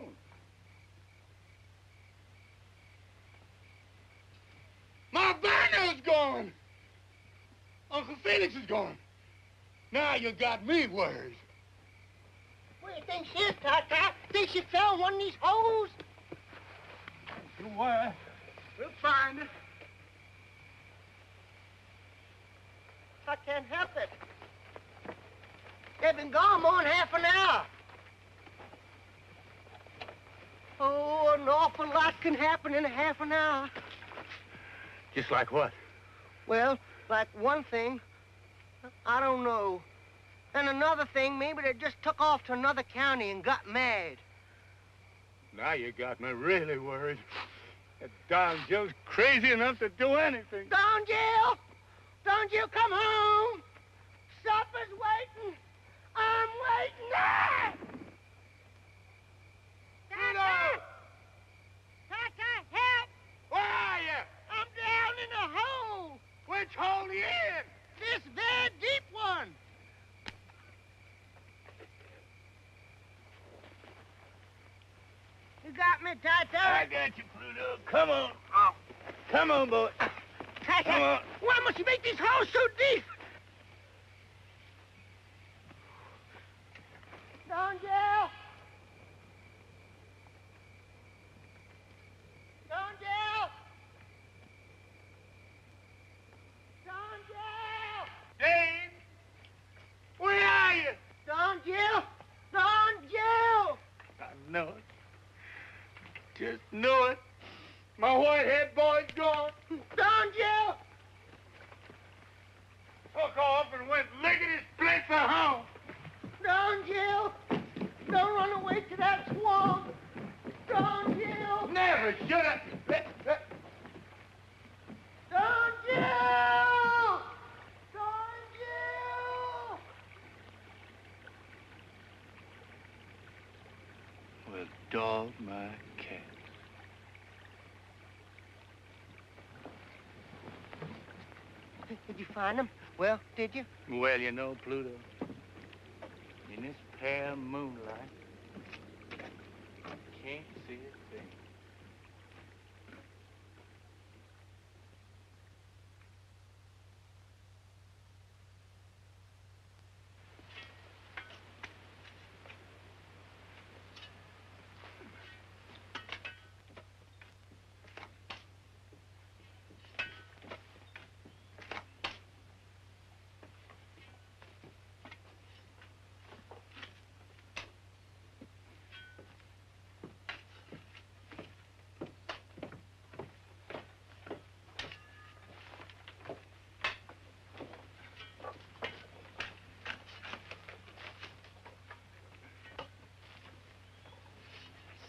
My banner's gone. Uncle Felix is gone. Now you got me worried. Where do you think she is, Ty-Ty? Think she fell one of these holes? Don't worry. We'll find her. I can't help it. They've been gone more than half an hour. Oh, an awful lot can happen in a half an hour. Just like what? Well, like one thing, I don't know. And another thing, maybe they just took off to another county and got mad. Now you got me really worried. That Don Joe's crazy enough to do anything. Darling Jill! Darling Jill, come home! Supper's waiting! I'm waiting! Ah! Tata! Tata, help! Where are you? I'm down in a hole! Which hole you in? This very deep one! You got me? I got you, Pluto. Come on. Oh. Come on, boy. Come on. why must you make these holes so deep? Darling Jill! Darling Jill! Darling Jill! Dave! Where are you? Darling Jill! Darling Jill! I know it. Just knew it. My whitehead boy's gone. Darling Jill! Took off and went lickety split for home. Darling Jill! Don't run away to that swamp! Darling Jill! Never should have. Darling Jill! Darling Jill! Well, dog my Did you find them? Well, did you? Well, you know, Pluto, in this pale moonlight, I can't see a thing.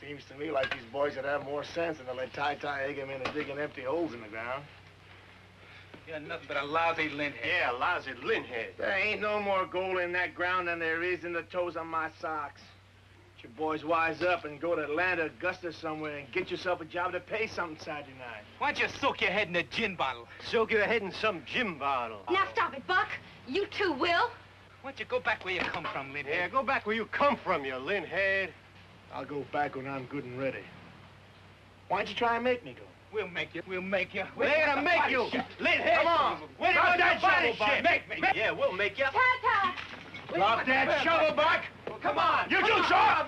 Seems to me like these boys would have more sense than to let Ty-Ty egg him into digging empty holes in the ground. You're nothing but a lousy lint Yeah, lousy linthead. There ain't no more gold in that ground than there is in the toes of my socks. Get your boys wise up and go to Atlanta, Augusta somewhere and get yourself a job to pay something Saturday night. Why don't you soak your head in a gin bottle? Soak your head in some gin bottle. Now stop it, Buck. You too, Will. Why don't you go back where you come from, lint Yeah, go back where you come from, you linthead. I'll go back when I'm good and ready. Why don't you try and make me go? We'll make you. We'll make you. We're gonna make you. Linthead, come on. Where do Drop that that shovel, body Buck. Make me. Yeah, we'll make you. Tata! Drop that shovel, Buck. Come on. You too, short.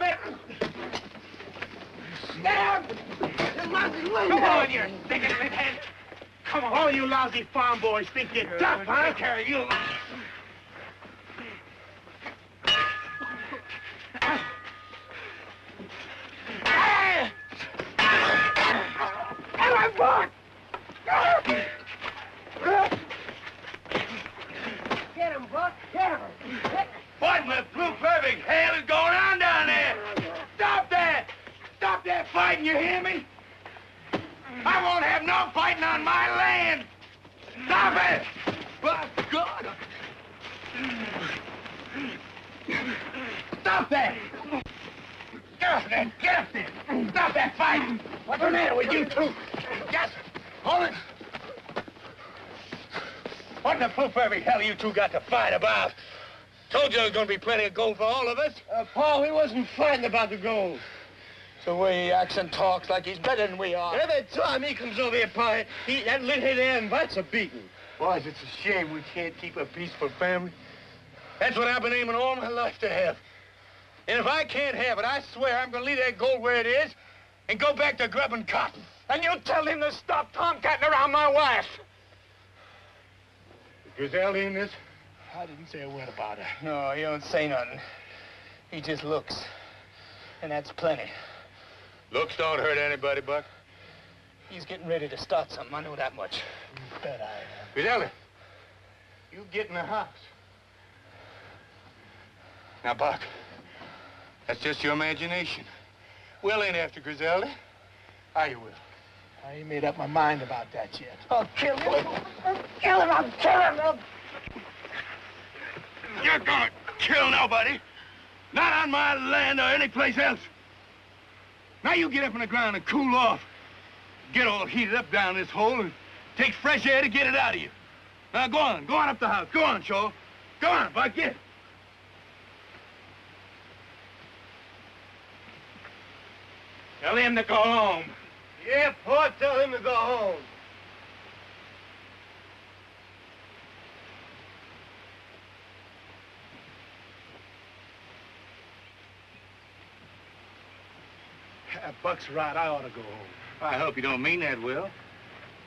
Come on, you stinking lint head. Come on. All you lousy farm boys think you're tough, huh? Take care of you. Get him, Buck! Get him! What in the blue perfect hell is going on down there? Stop that! Stop that fighting, you hear me? I won't have no fighting on my land! Stop it! By God! Stop that! Get up there! Get up there! Stop that fighting! What's the matter with you two? Just hold it! What in the blue perfect hell you two got to fight about? Told you there was gonna be plenty of gold for all of us. Uh, Paul, he wasn't fighting about the gold. It's the way he acts and talks like he's better than we are. Every time he comes over here, Pa, he, that linthead there invites a beating. Boys, it's a shame we can't keep a peaceful family. That's what I've been aiming all my life to have. And if I can't have it, I swear I'm gonna leave that gold where it is and go back to grubbing cotton. And you tell him to stop tomcatting around my wife. Griselda in this? I didn't say a word about her. No, he don't say nothing. He just looks. And that's plenty. Looks don't hurt anybody, Buck. He's getting ready to start something. I know that much. You Bet I am. Griselda, you get in the house. Now, Buck, that's just your imagination. Will ain't after Griselda. Are you, Will? I ain't made up my mind about that yet. I'll kill him. I'll kill him. I'll kill him. I'll... You're gonna kill nobody. Not on my land or any place else. Now you get up on the ground and cool off. Get all heated up down this hole and take fresh air to get it out of you. Now go on, go on up the house. Go on, Shaw. Go on, Buck, get. Tell him to go home. Yeah, Port, tell him to go home. That Buck's right. I ought to go home. I hope you don't mean that, Will.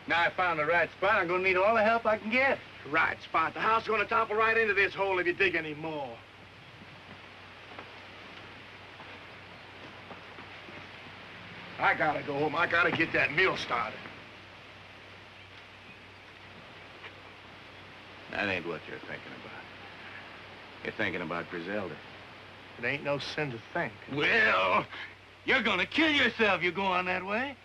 Now I found the right spot. I'm gonna need all the help I can get. Right spot. The house is gonna topple right into this hole if you dig any more. I gotta go home. I gotta get that meal started. That ain't what you're thinking about. You're thinking about Griselda. It ain't no sin to think. Well, you're gonna kill yourself you go on that way.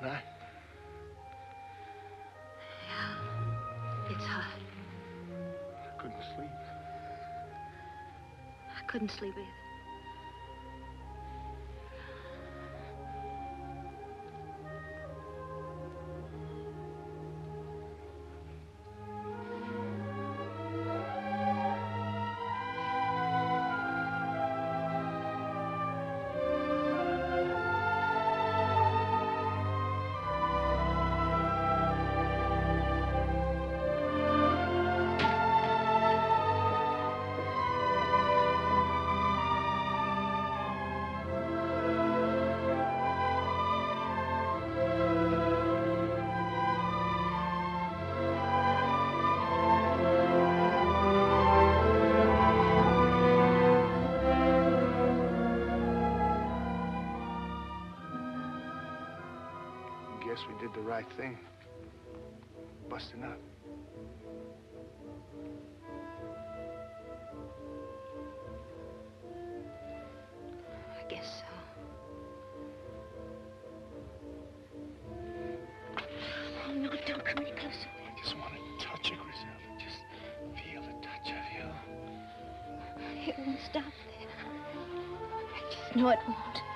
Hot night. It's hot. I couldn't sleep. I couldn't sleep either. Did the right thing. Busting up. I guess so. Oh, no, don't come any closer. I just want to touch you, Griselda. Just feel the touch of you. It won't stop there. I just know it won't.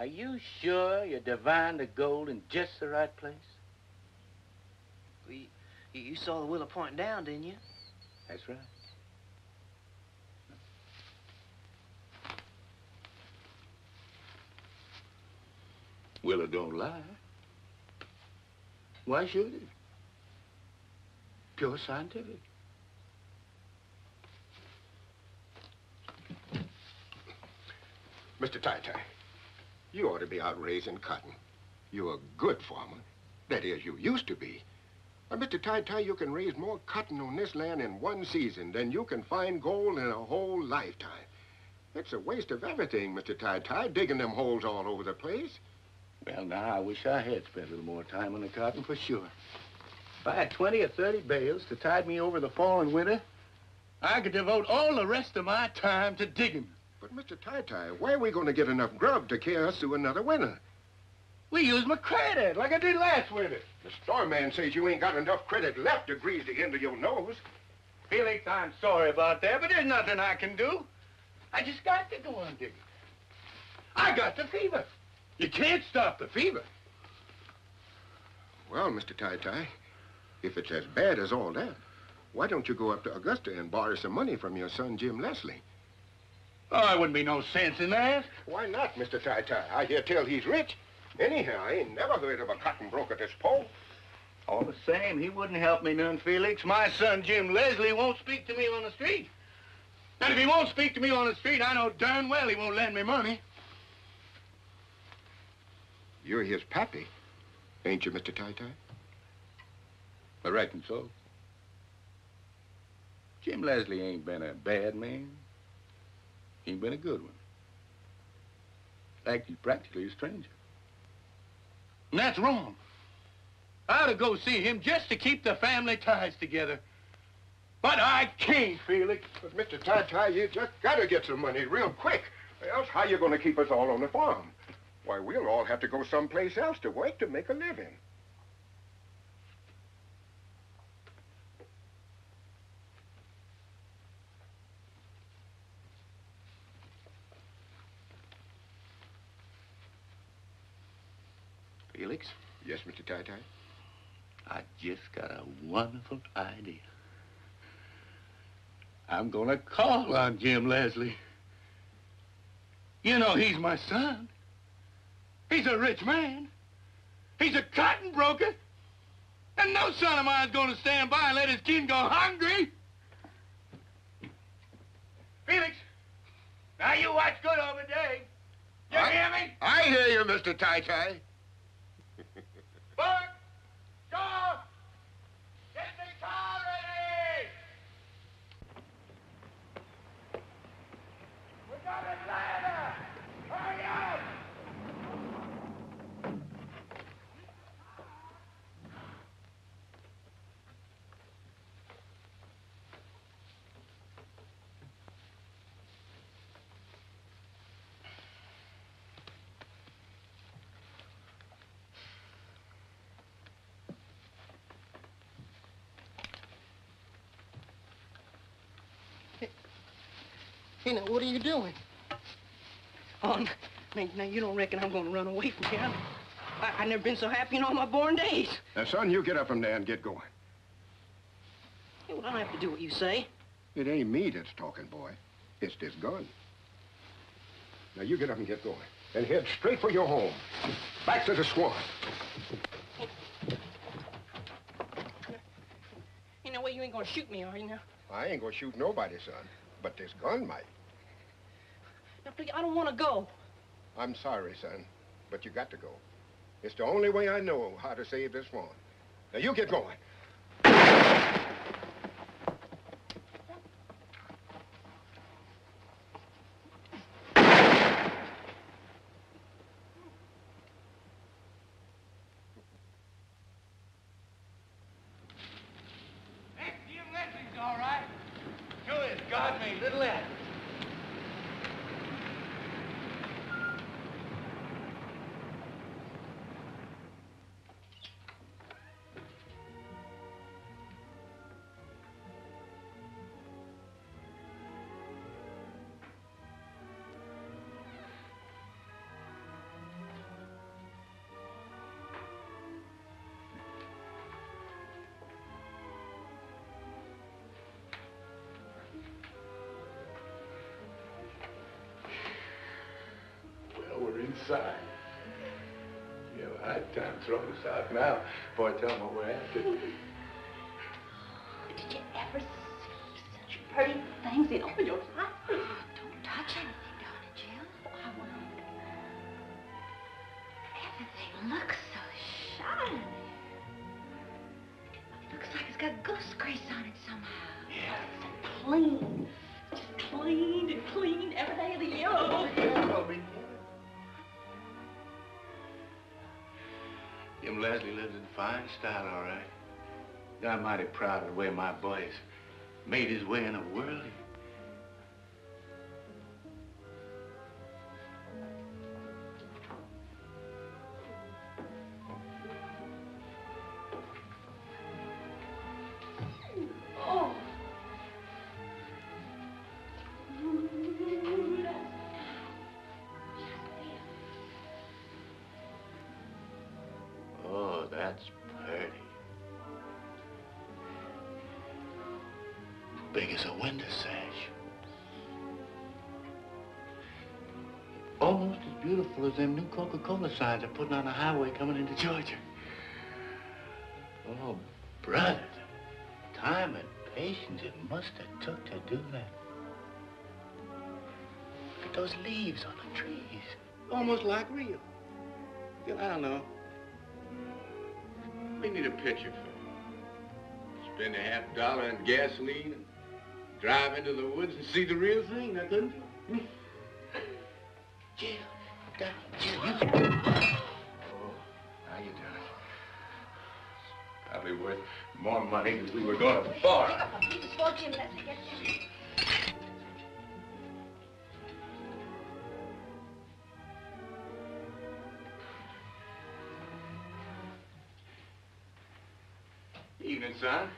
Are you sure you divined the gold in just the right place? We, you, you saw the willow pointing down, didn't you? That's right. Willow don't lie. Why should it? Pure scientific. Mr. Ty Ty, you ought to be out raising cotton. You're a good farmer. That is, you used to be. Now, Mr. Ty, you can raise more cotton on this land in one season than you can find gold in a whole lifetime. It's a waste of everything, Mr. Ty, digging them holes all over the place. Well, now, I wish I had spent a little more time on the cotton for sure. If I had 20 or 30 bales to tide me over the fall and winter, I could devote all the rest of my time to digging. But, Mr. Ty, where are we going to get enough grub to carry us through another winter? We use my credit, like I did last winter. The store man says you ain't got enough credit left to grease the end of your nose. Felix, I'm sorry about that, but there's nothing I can do. I just got to go on digging. I got the fever. You can't stop the fever. Well, Mr. Ty, if it's as bad as all that, why don't you go up to Augusta and borrow some money from your son, Jim Leslie? Oh, there wouldn't be no sense in that. Why not, Mr. Ty? I hear tell he's rich. Anyhow, I ain't never heard of a cotton broker this poor. All the same, he wouldn't help me none, Felix. My son, Jim Leslie, won't speak to me on the street. And if he won't speak to me on the street, I know darn well he won't lend me money. You're his pappy, ain't you, Mr. Ty? I reckon so. Jim Leslie ain't been a bad man. Ain't been a good one. He's practically a stranger. And that's wrong. I ought to go see him just to keep the family ties together. But I can't, Felix. But, Mr. Ty, you just gotta get some money real quick. Else how you gonna keep us all on the farm? Why, we'll all have to go someplace else to work to make a living. Felix? Yes, Mr. Ty Ty? I just got a wonderful idea. I'm gonna call on Jim Leslie. You know, he's my son. He's a rich man. He's a cotton broker. And no son of mine's gonna stand by and let his kin go hungry. Felix, now you watch good over Dave. You I- hear me? I hear you, Mr. Ty Ty. Bart, Shaw, get the car ready. We got a ladder. Hurry up. Hey, what are you doing? Oh, n- now, now you don't reckon I'm going to run away from here? I, I never been so happy in all my born days. Now, son, you get up from there and get going. Hey, well, I don't have to do what you say. It ain't me that's talking, boy. It's this gun. Now, you get up and get going. And head straight for your home. Back to the Swan. Ain't no way you ain't going to shoot me, are you now? I ain't gonna shoot nobody, son. But this gun might. Now, please, I don't want to go. I'm sorry, son, but you got to go. It's the only way I know how to save this Swan. Now, you get going. Outside. You have a hard time throwing us out now I tell them what we're after. Did you ever see such pretty things in all your style, all right. I'm mighty proud of the way my boy's made his way in the world. Big as a window sash. Almost as beautiful as them new Coca-Cola signs they're putting on the highway coming into Georgia. Oh, brother, the time and patience it must have took to do that. Look at those leaves on the trees. Almost like real. Well, I don't know. We need a picture for it. Spend a half dollar on gasoline and drive into the woods and see the real thing, now couldn't you? Jill, Jill, you... Oh, how you doing? Probably worth more money than we were going to borrow. Just walk Jim, let's get down. Evening, son.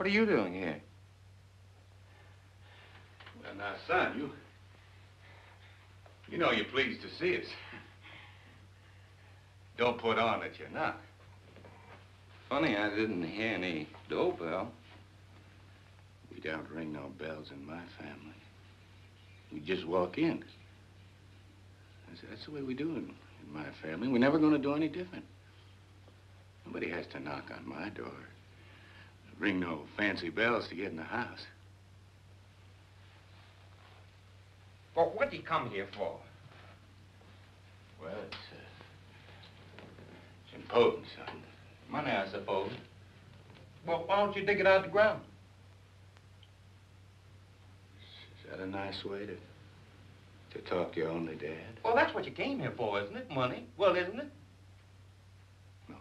What are you doing here? Well, now, son, you... You know you're pleased to see us. Don't put on that you're not. Funny, I didn't hear any doorbell. We don't ring no bells in my family. We just walk in. That's, that's the way we do it in my family. We're never going to do any different. Nobody has to knock on my door. Ring no fancy bells to get in the house. But what do he come here for? Well, it's, uh, it's important, son. Money, I suppose. Well, why don't you dig it out of the ground? Is that a nice way to, to talk to your only dad? Well, that's what you came here for, isn't it? Money. Well, isn't it? No.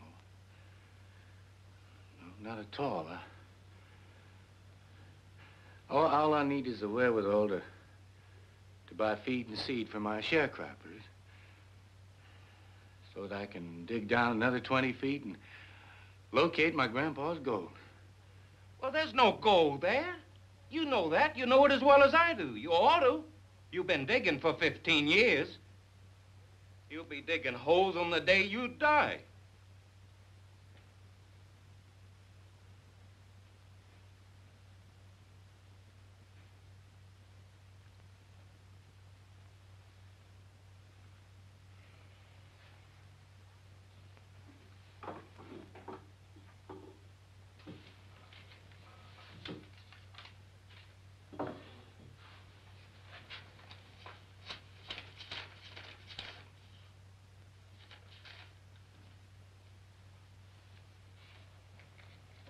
No, not at all. I, all, all I need is the wherewithal to, to buy feed and seed for my sharecroppers. So that I can dig down another 20 feet and locate my grandpa's gold. Well, there's no gold there. You know that. You know it as well as I do. You ought to. You've been digging for 15 years. You'll be digging holes on the day you die.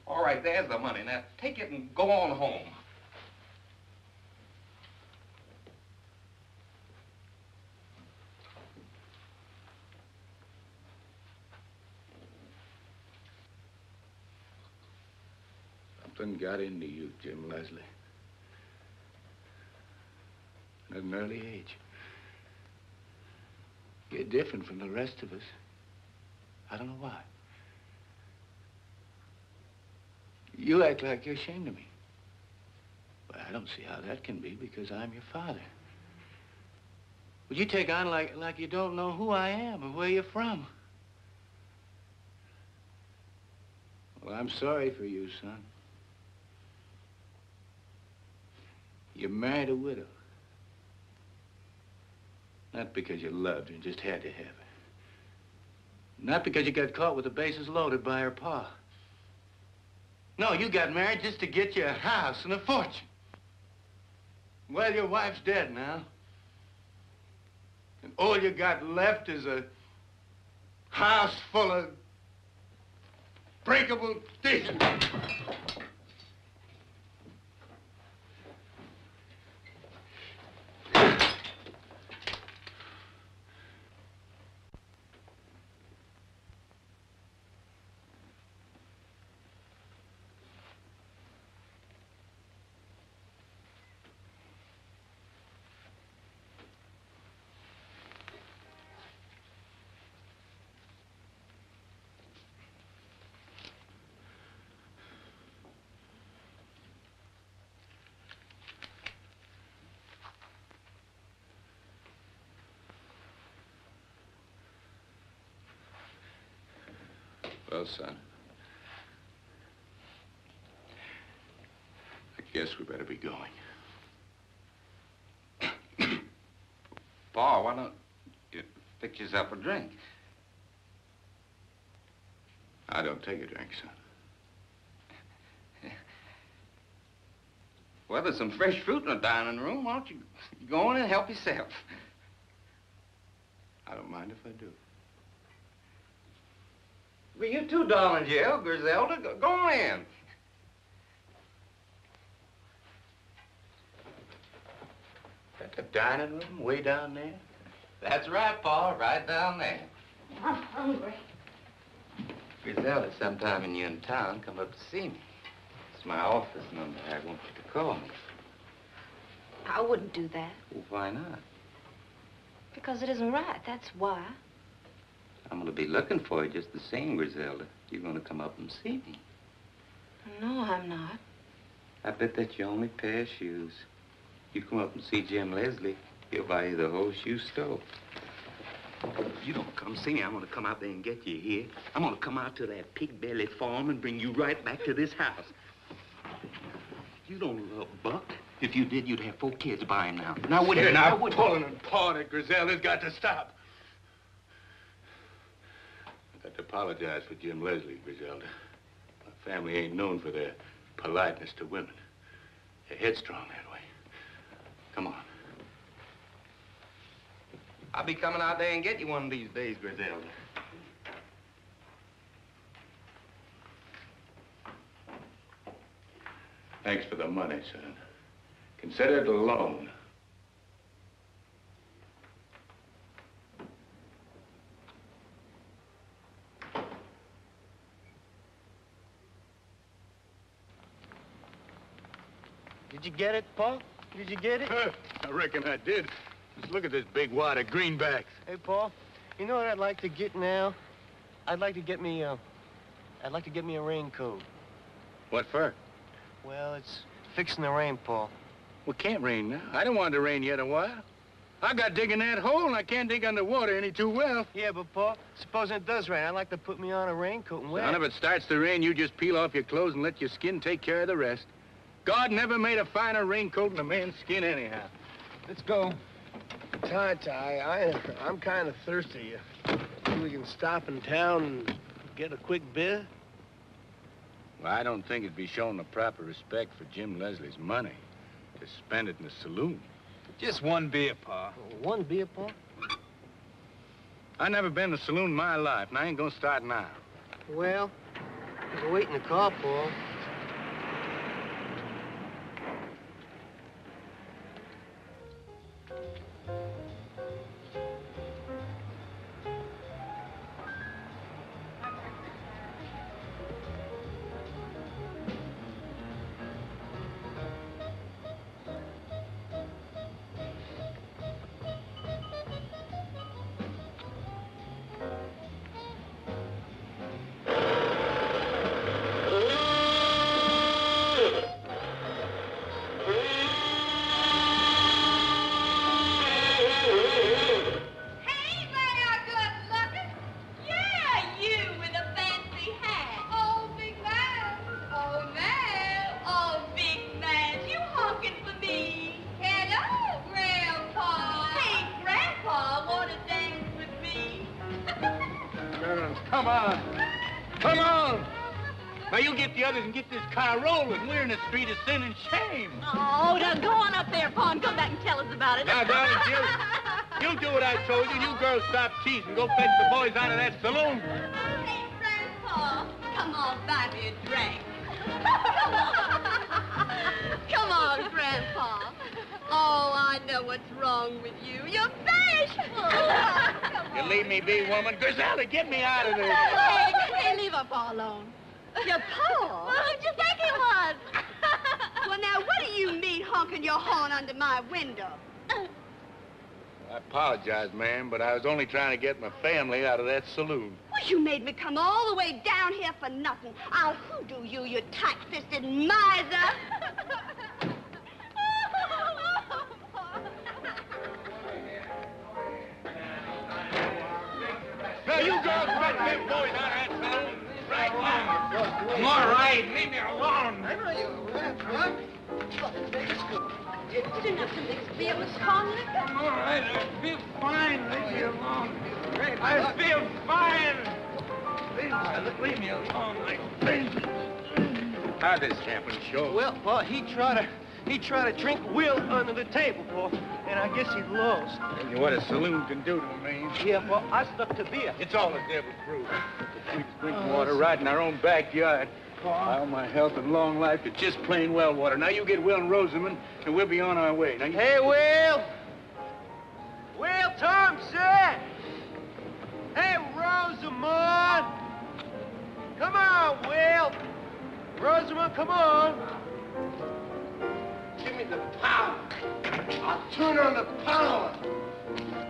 All right, there's the money. Now, take it and go on home. Something got into you, Jim Leslie. At an early age. You're different from the rest of us. I don't know why. You act like you're ashamed of me. Well, I don't see how that can be because I'm your father. But you take on like, like you don't know who I am or where you're from. Well, I'm sorry for you, son. You married a widow. Not because you loved her and just had to have her. Not because you got caught with the bases loaded by her pa. No, you got married just to get you a house and a fortune. Well, your wife's dead now. And all you got left is a house full of breakable dishes. Well, son. I guess we better be going. Pa, why don't you fix yourself a drink? I don't take a drink, son. Well, there's some fresh fruit in the dining room. Why don't you go in and help yourself? I don't mind if I do. Well, you too, Darling Jill, Griselda. Go, go on in. That the dining room way down there? That's right, Pa, right down there. I'm hungry. Griselda, sometime when you're in town, come up to see me. It's my office number. I want you to call me. I wouldn't do that Well, why not? because it isn't right. That's why. I'm going to be looking for you just the same, Griselda. You're going to come up and see me. No, I'm not. I bet that's your only pair of shoes. You come up and see Jim Leslie, he'll buy you the whole shoe store. If you don't come see me, I'm gonna come out there and get you here. I'm gonna come out to that pig belly farm and bring you right back to this house. You don't love Buck. If you did, you'd have four kids by him now. Now, would You're you? not Now, would pulling and pawing at Griselda's got to stop. I got to apologize for Jim Leslie, Griselda. My family ain't known for their politeness to women. They're headstrong that way. Come on. I'll be coming out there and get you one of these days, Griselda. Thanks for the money, son. Consider it a loan. Did you get it, Paul? Did you get it? I reckon I did. Just look at this big wad of greenbacks. Hey, Paul, you know what I'd like to get now? I'd like to get me, uh, I'd like to get me a raincoat. What for? Well, it's fixing the rain, Paul. Well, it can't rain now. I don't want it to rain yet a while. I got digging that hole, and I can't dig underwater any too well. Yeah, but Paul, supposing it does rain, I'd like to put me on a raincoat and wear Son, it. if it starts to rain, you just peel off your clothes and let your skin take care of the rest. God never made a finer raincoat than a man's skin anyhow. Let's go. Ty, Ty, I, I'm kind of thirsty. Uh, we can stop in town and get a quick beer? Well, I don't think it'd be showing the proper respect for Jim Leslie's money to spend it in a saloon. Just one beer, Pa. One beer, Pa? I never been in a saloon in my life, and I ain't gonna start now. Well, you can wait in the car, Paul. About it. Now, darling, Jill, you do what I told you. You girls stop teasing. Go fetch the boys out of that saloon. Hey, Grandpa, come on, buy me a drink. come on, Grandpa. Oh, I know what's wrong with you. You're bashful. You leave me be, woman. Griselda, get me out of there. hey, hey, leave our Pa alone. Your Pa? Well, who'd you think he was? Well, now, what do you mean honking your horn under my window? I apologize, ma'am, but I was only trying to get my family out of that saloon. Well, you made me come all the way down here for nothing. I'll hoodoo you, you tight-fisted miser. Now, you girls fetch them boys out of that saloon right now. I'm all right. Leave me alone. You didn't have to mix beer with strong liquor. I'm all right. I feel fine. Leave me alone. I feel fine. Leave, leave me alone. How'd this happen, Shaw? Well, Pa, he tried to he tried to drink Will under the table, Pa, and I guess he lost. Tell you what a saloon can do to a man. Yeah, Pa, I stuck to beer. It's all the devil's sweetest drinking Oh, water right in our own backyard. All my health and long life, it's just plain well water. Now you get Will and Rosamond, and we'll be on our way. Now you... Hey, Will! Will Thompson! Hey, Rosamond! Come on, Will! Rosamond, come on! Give me the power. I'll turn on the power.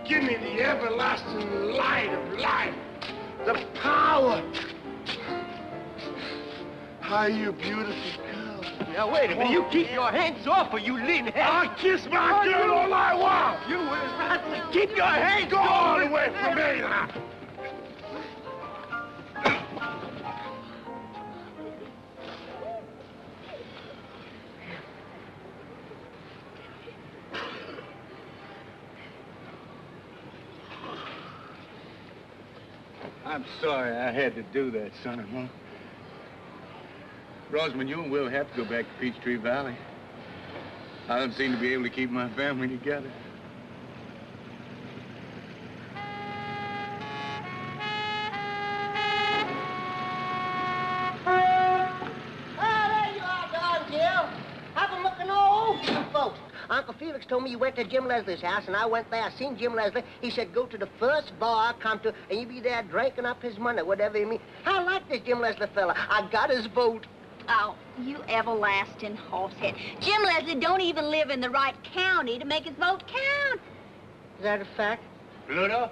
Give me the everlasting light of life. The power. How you beautiful girl. Now, wait a minute. You keep your hands off or you lean head. I'll kiss my girl all I want. You will not keep your hands Go off. all the way from me now. I'm sorry I had to do that, son-in-law. Rosamond, you and Will have to go back to Peachtree Valley. I don't seem to be able to keep my family together. Oh. Uncle Felix told me you went to Jim Leslie's house, and I went there. I seen Jim Leslie. He said, go to the first bar I come to, and you be there drinking up his money, whatever you mean. I like this Jim Leslie fella. I got his vote. Oh, you everlasting horsehead. Jim Leslie don't even live in the right county to make his vote count. Is that a fact? Pluto,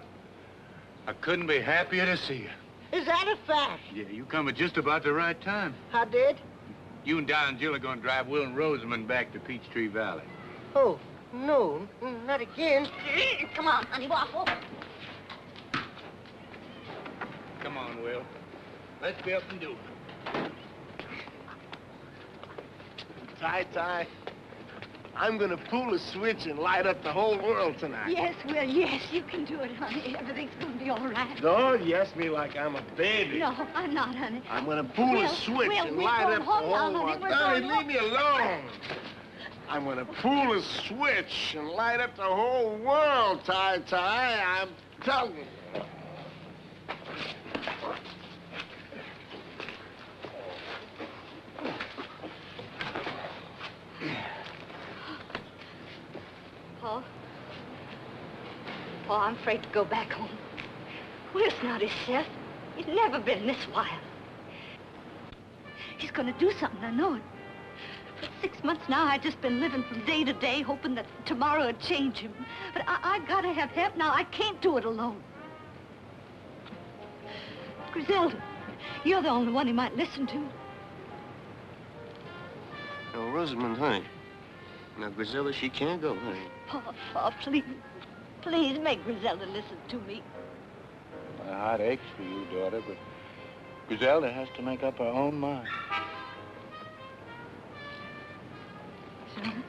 I couldn't be happier to see you. Is that a fact? Yeah, you come at just about the right time. I did? You and Darling Jill are going to drive Will and Rosamond back to Peachtree Valley. Oh, no, not again. Come on, honey, waffle. Come on, Will. Let's be up and do it. Ty, Ty, I'm gonna pull a switch and light up the whole world tonight. Yes, Will, yes, you can do it, honey. Everything's gonna be all right. Don't yes me like I'm a baby. No, I'm not, honey. I'm gonna pull Will, a switch Will, and light going up the whole honey. world. Donnie, leave me alone. I'm gonna pull a switch and light up the whole world, Ty Ty. I'm telling you. Paul? Paul, I'm afraid to go back home. Will's not himself. He's never been this wild. He's gonna do something, I know it. For six months now, I've just been living from day to day, hoping that tomorrow would change him. But I, I gotta have help now. I can't do it alone. Griselda, you're the only one he might listen to. Oh, Rosamond, honey. Now, Griselda, she can't go, honey. Paul, please, please make Griselda listen to me. My heart aches for you, daughter, but Griselda has to make up her own mind. Son,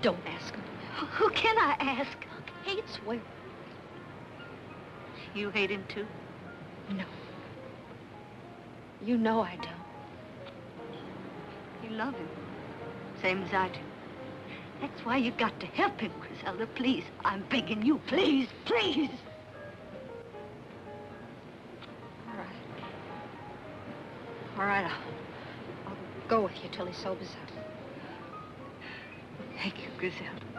don't ask him. Who can I ask? Hates Will. You hate him too? No. You know I don't. You love him, same as I do. That's why you've got to help him, Griselda. Please, I'm begging you. Please, please. All right. All right, I'll, I'll go with you till he sobers up. Thank you, Griselda.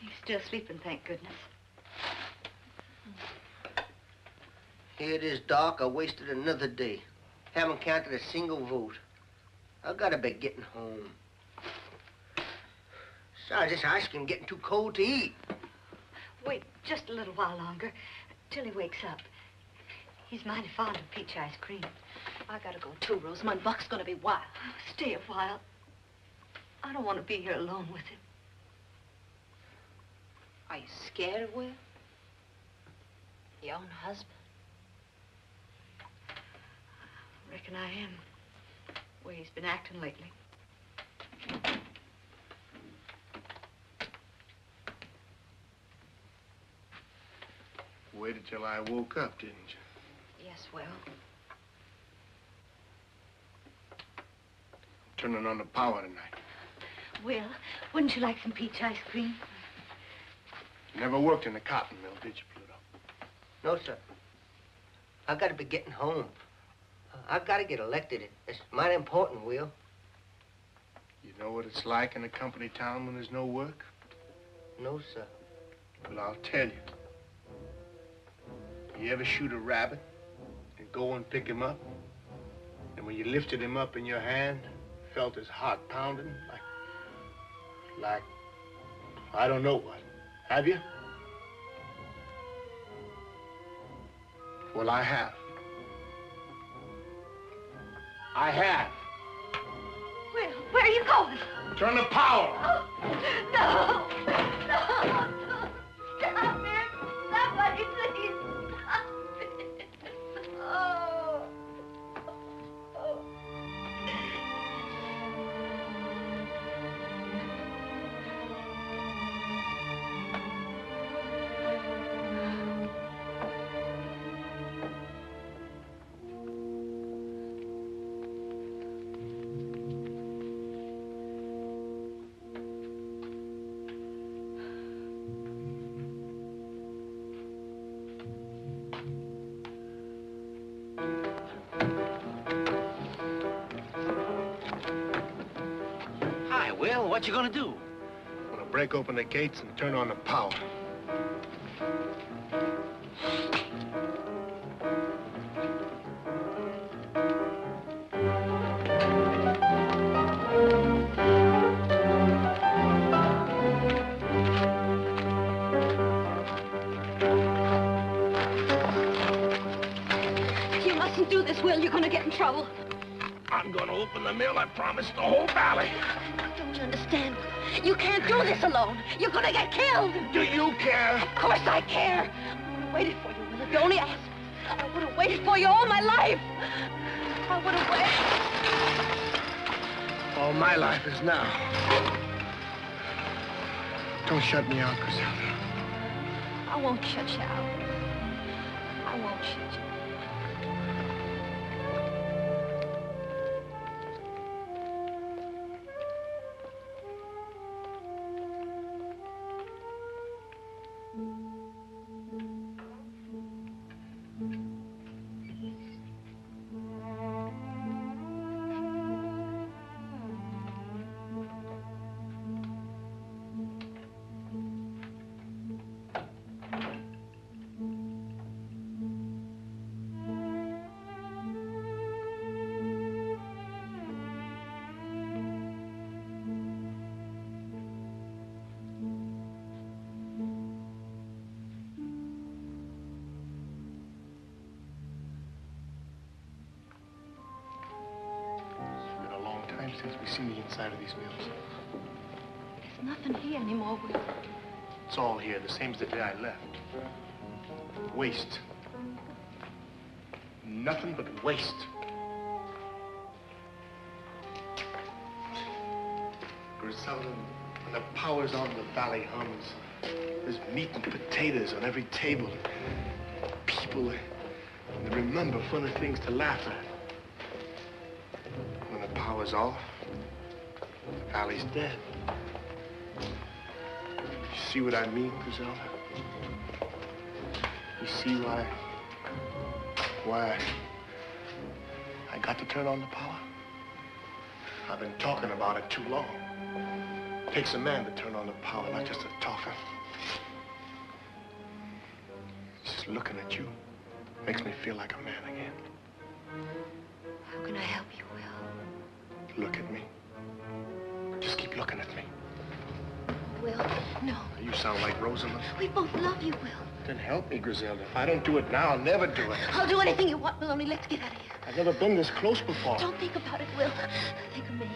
He's still sleeping, thank goodness. Here it is, Doc. I wasted another day. Haven't counted a single vote. I gotta be getting home. Besides, this ice cream getting too cold to eat. Wait just a little while longer till he wakes up. He's mighty fond of peach ice cream. I gotta go too, Rosamond. Buck's gonna be wild. Stay a while. I don't want to be here alone with him. Are you scared, Will? Your own husband? Reckon I am. Way he's been acting lately. Waited till I woke up, didn't you? Yes, Will. Turning on the power tonight. Will, wouldn't you like some peach ice cream? Never worked in a cotton mill, did you, Pluto? No, sir. I've gotta be getting home. Uh, I gotta get elected. It's mighty important, Will. You know what it's like in a company town when there's no work? No, sir. Well, I'll tell you. You ever shoot a rabbit and go and pick him up? And when you lifted him up in your hand, felt his heart pounding like, like, I don't know what. Have you? Well, I have. I have. Will, where are you going? Turn the power. Oh, no! No! What you gonna do? I'm gonna break open the gates and turn on the power. You mustn't do this, Will. You're gonna get in trouble. I'm gonna open the mill, I promised the whole valley. Don't you understand? You can't do this alone. You're gonna get killed. Do you care? Of course I care. I would have waited for you, Will, if you only asked. I would have waited for you all my life. I would have waited. All my life is now. Don't shut me out, Griselda. I won't shut you out. I won't shut you. Inside of these mills. There's nothing here anymore, Will. It's all here, the same as the day I left. Waste. Nothing but waste. Griselda, when the power's on, the valley hums. There's meat and potatoes on every table. People, they remember funny things to laugh at. When the power's off, valley's dead. You see what I mean, Griselda? You see why, why I got to turn on the power? I've been talking about it too long. takes a man to turn on the power, not just a talker. Just looking at you makes me feel like a man again. How can I help you, Will? Look at me. You sound like Rosamond. We both love you, Will. Then help me, Griselda. If I don't do it now, I'll never do it. I'll do anything you want, Will, only let's get out of here. I've never been this close before. Don't think about it, Will. Think of me.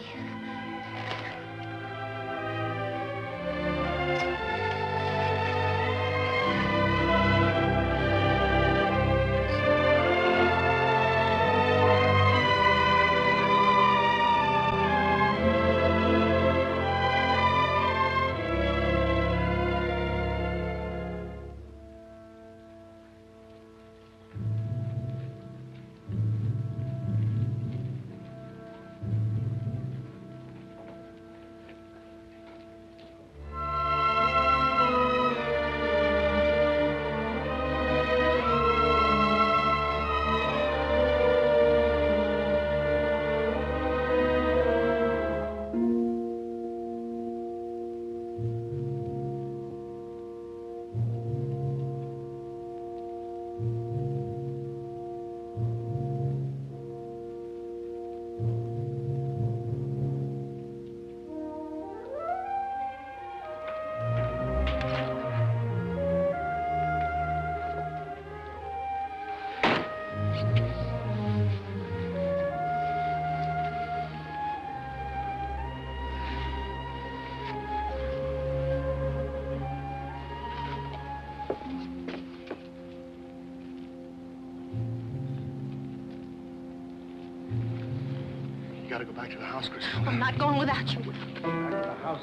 Gotta go back to the house, Griselda. I'm not going without you, Back to the house.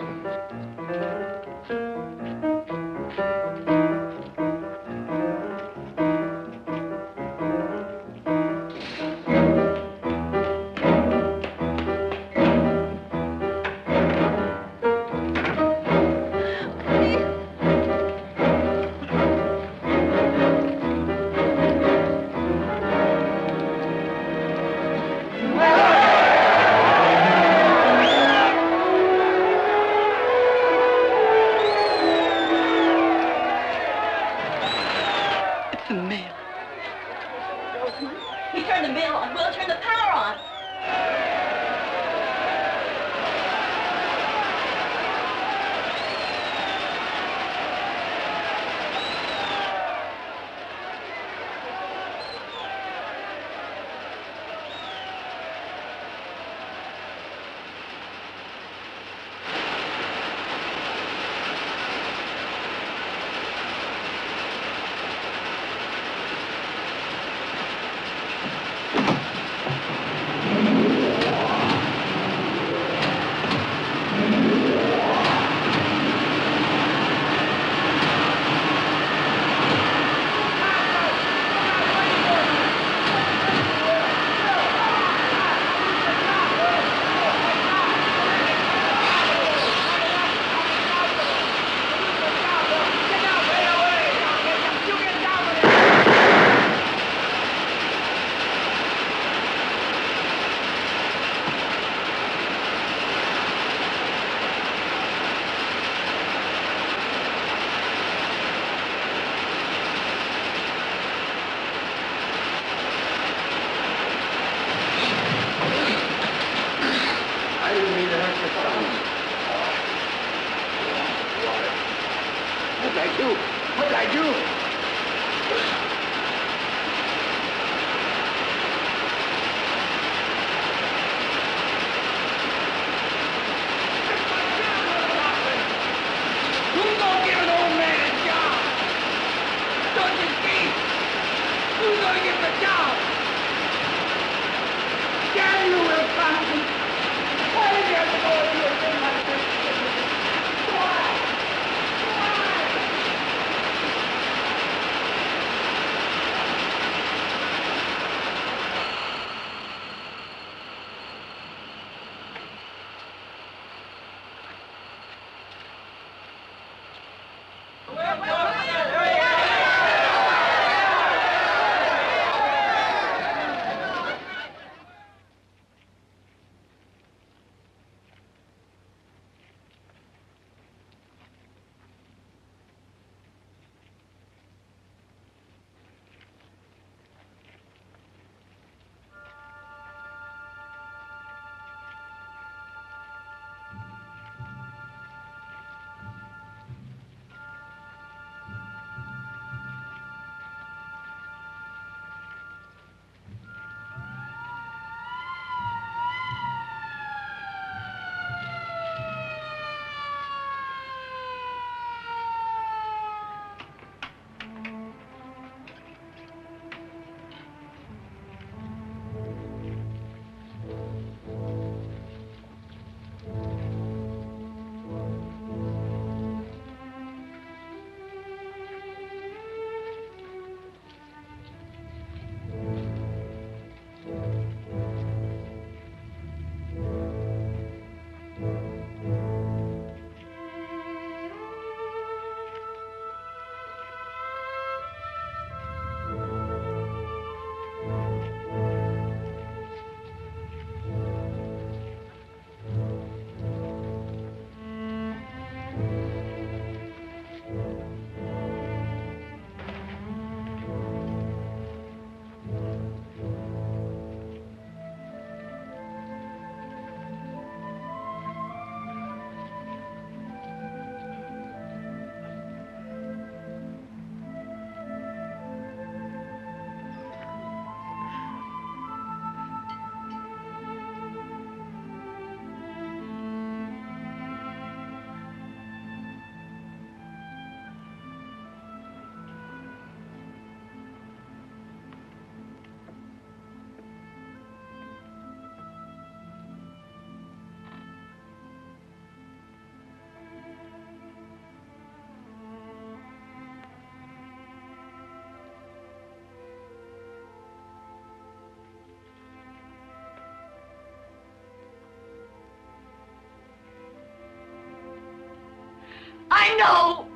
I know!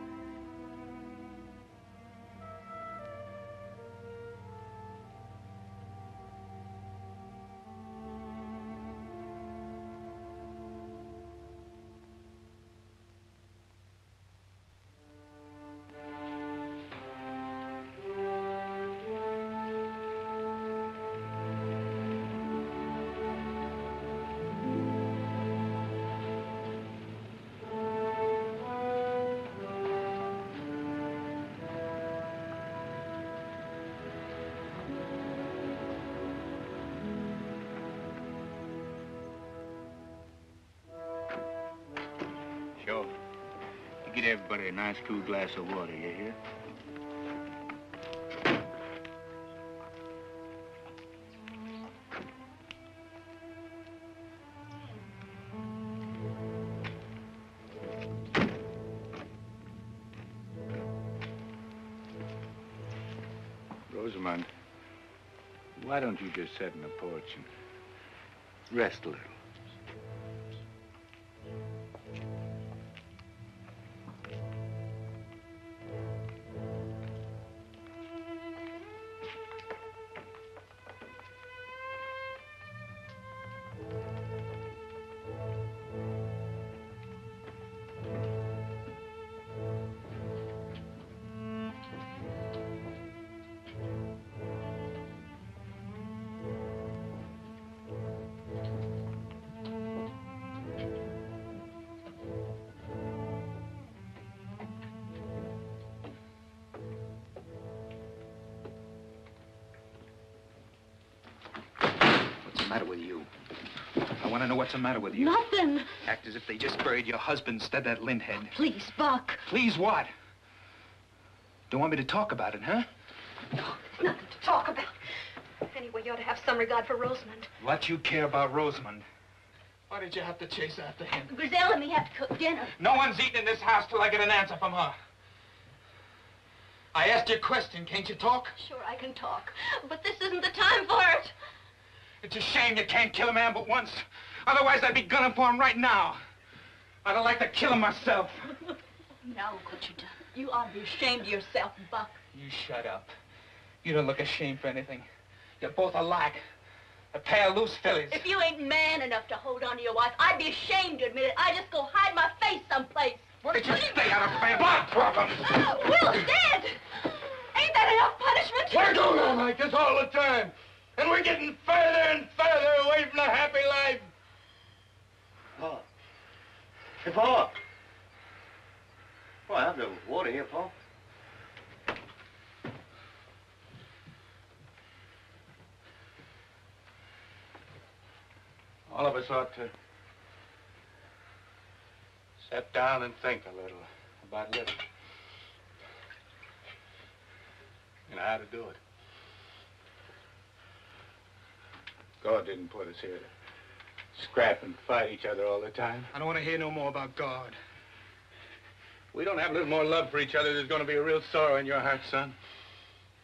Everybody a nice cool glass of water, you hear? Rosamond, why don't you just sit in the porch and rest a little? Matter with you? I want to know what's the matter with you. Nothing. Act as if they just buried your husband instead of that linthead. Please, Buck. Please what? Don't want me to talk about it, huh? Nothing to talk about. Anyway, you ought to have some regard for Rosamond. What you care about Rosamond? Why did you have to chase after him? Grizel and me have to cook dinner. No one's eating in this house till I get an answer from her. I asked you a question. Can't you talk? Sure, I can talk. But this isn't the time for it. It's a shame you can't kill a man but once. Otherwise, I'd be gunning for him right now. I'd have liked to kill him myself. Now look what you've done. You ought to be ashamed of yourself, Buck. You shut up. You don't look ashamed for anything. You're both alike. A pair of loose fillies. If you ain't man enough to hold on to your wife, I'd be ashamed to admit it. I'd just go hide my face someplace. Why don't you stay out of my family problems? Oh, Will's dead. Ain't that enough punishment? We're going on like this all the time. And we're getting further and further away from a happy life. Paul. Hey, Paul. Well, I have no water here, Paul. All of us ought to sit down and think a little about living. And how to do it. God didn't put us here to scrap and fight each other all the time. I don't want to hear no more about God. We don't have a little more love for each other, there's going to be a real sorrow in your heart, son.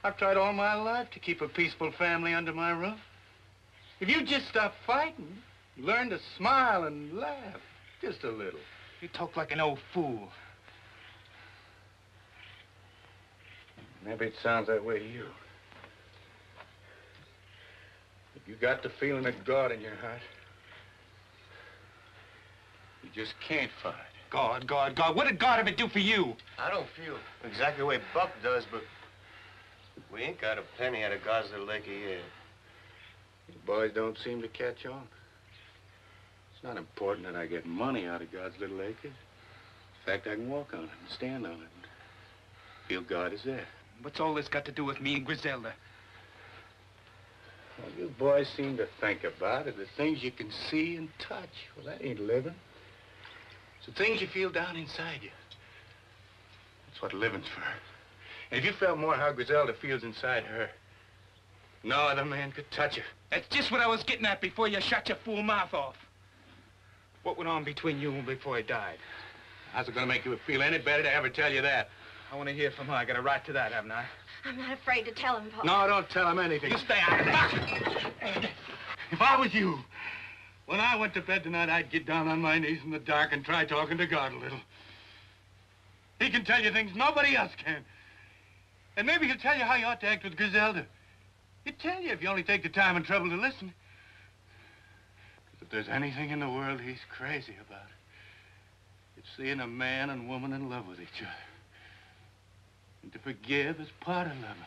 I've tried all my life to keep a peaceful family under my roof. If you just stop fighting, learn to smile and laugh just a little. You talk like an old fool. Maybe it sounds that way to you. But you got the feeling of God in your heart. You just can't fight. God, God, God. What did God ever do for you? I don't feel exactly the way Buck does, but we ain't got a penny out of God's little acre yet. You boys don't seem to catch on. It's not important that I get money out of God's little acres. In fact, I can walk on it and stand on it and feel God is there. What's all this got to do with me and Griselda? Well, you boys seem to think about it. The things you can see and touch. Well, that ain't living. It's the things you feel down inside you. That's what living's for. And if you felt more how Griselda feels inside her, no other man could touch her. That's just what I was getting at before you shut your fool mouth off. What went on between you and before he died? How's it gonna make you feel any better to ever tell you that? I want to hear from her. I got a right to that, haven't I? I'm not afraid to tell him, Paul. No, don't tell him anything. You stay out of there. If I was you, when I went to bed tonight, I'd get down on my knees in the dark and try talking to God a little. He can tell you things nobody else can. And maybe he'll tell you how you ought to act with Griselda. He'll tell you if you only take the time and trouble to listen. 'Cause if there's anything in the world he's crazy about, it's seeing a man and woman in love with each other. And to forgive is part of loving.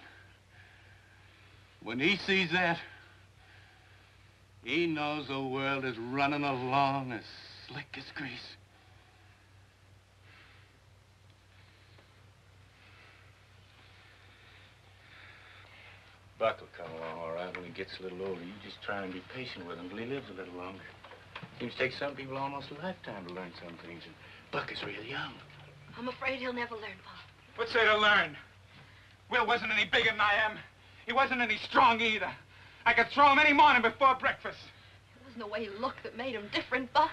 When he sees that, he knows the world is running along as slick as grease. Buck will come along all right when he gets a little older. You just try and be patient with him till he lives a little longer. Seems to take some people almost a lifetime to learn some things, and Buck is real young. I'm afraid he'll never learn, Pop. What's there to learn? Will wasn't any bigger than I am. He wasn't any strong either. I could throw him any morning before breakfast. It wasn't the way he looked that made him different, Buck.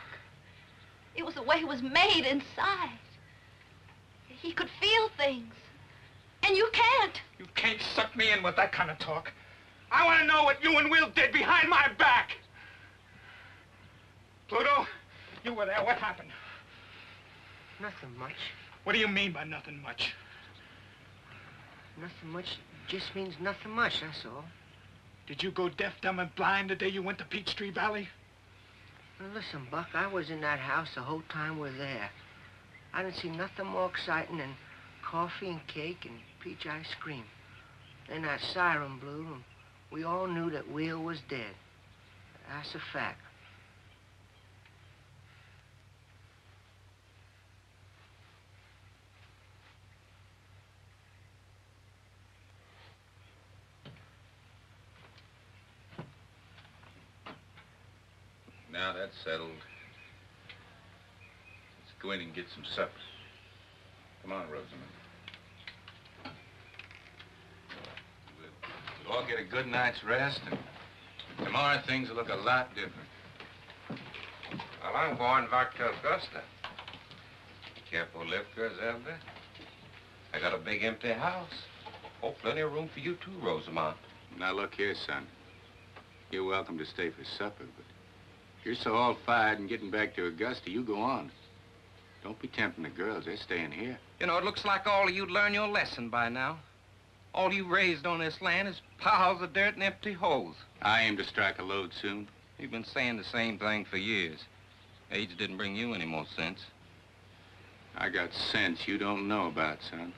It was the way he was made inside. He could feel things. And you can't. You can't suck me in with that kind of talk. I want to know what you and Will did behind my back. Pluto, you were there. What happened? Nothing much. What do you mean by nothing much? Nothing much just means nothing much, that's all. Did you go deaf, dumb, and blind the day you went to Peachtree Valley? Now listen, Buck, I was in that house the whole time we're there. I didn't see nothing more exciting than coffee and cake and peach ice cream. Then that siren blew, and we all knew that Will was dead. That's a fact. Now that's settled. Let's go in and get some supper. Come on, Rosamond. We'll, we'll all get a good night's rest, and tomorrow things will look a lot different. Well, I'm going back to Augusta. Careful lift, Griselda. I got a big empty house. Oh, plenty of room for you too, Rosamond. Now, look here, son. You're welcome to stay for supper, but you're so all fired and getting back to Augusta, you go on. Don't be tempting the girls. They're staying here. You know, it looks like all of you'd learn your lesson by now. All you raised on this land is piles of dirt and empty holes. I aim to strike a load soon. You've been saying the same thing for years. Age didn't bring you any more sense. I got sense you don't know about, son.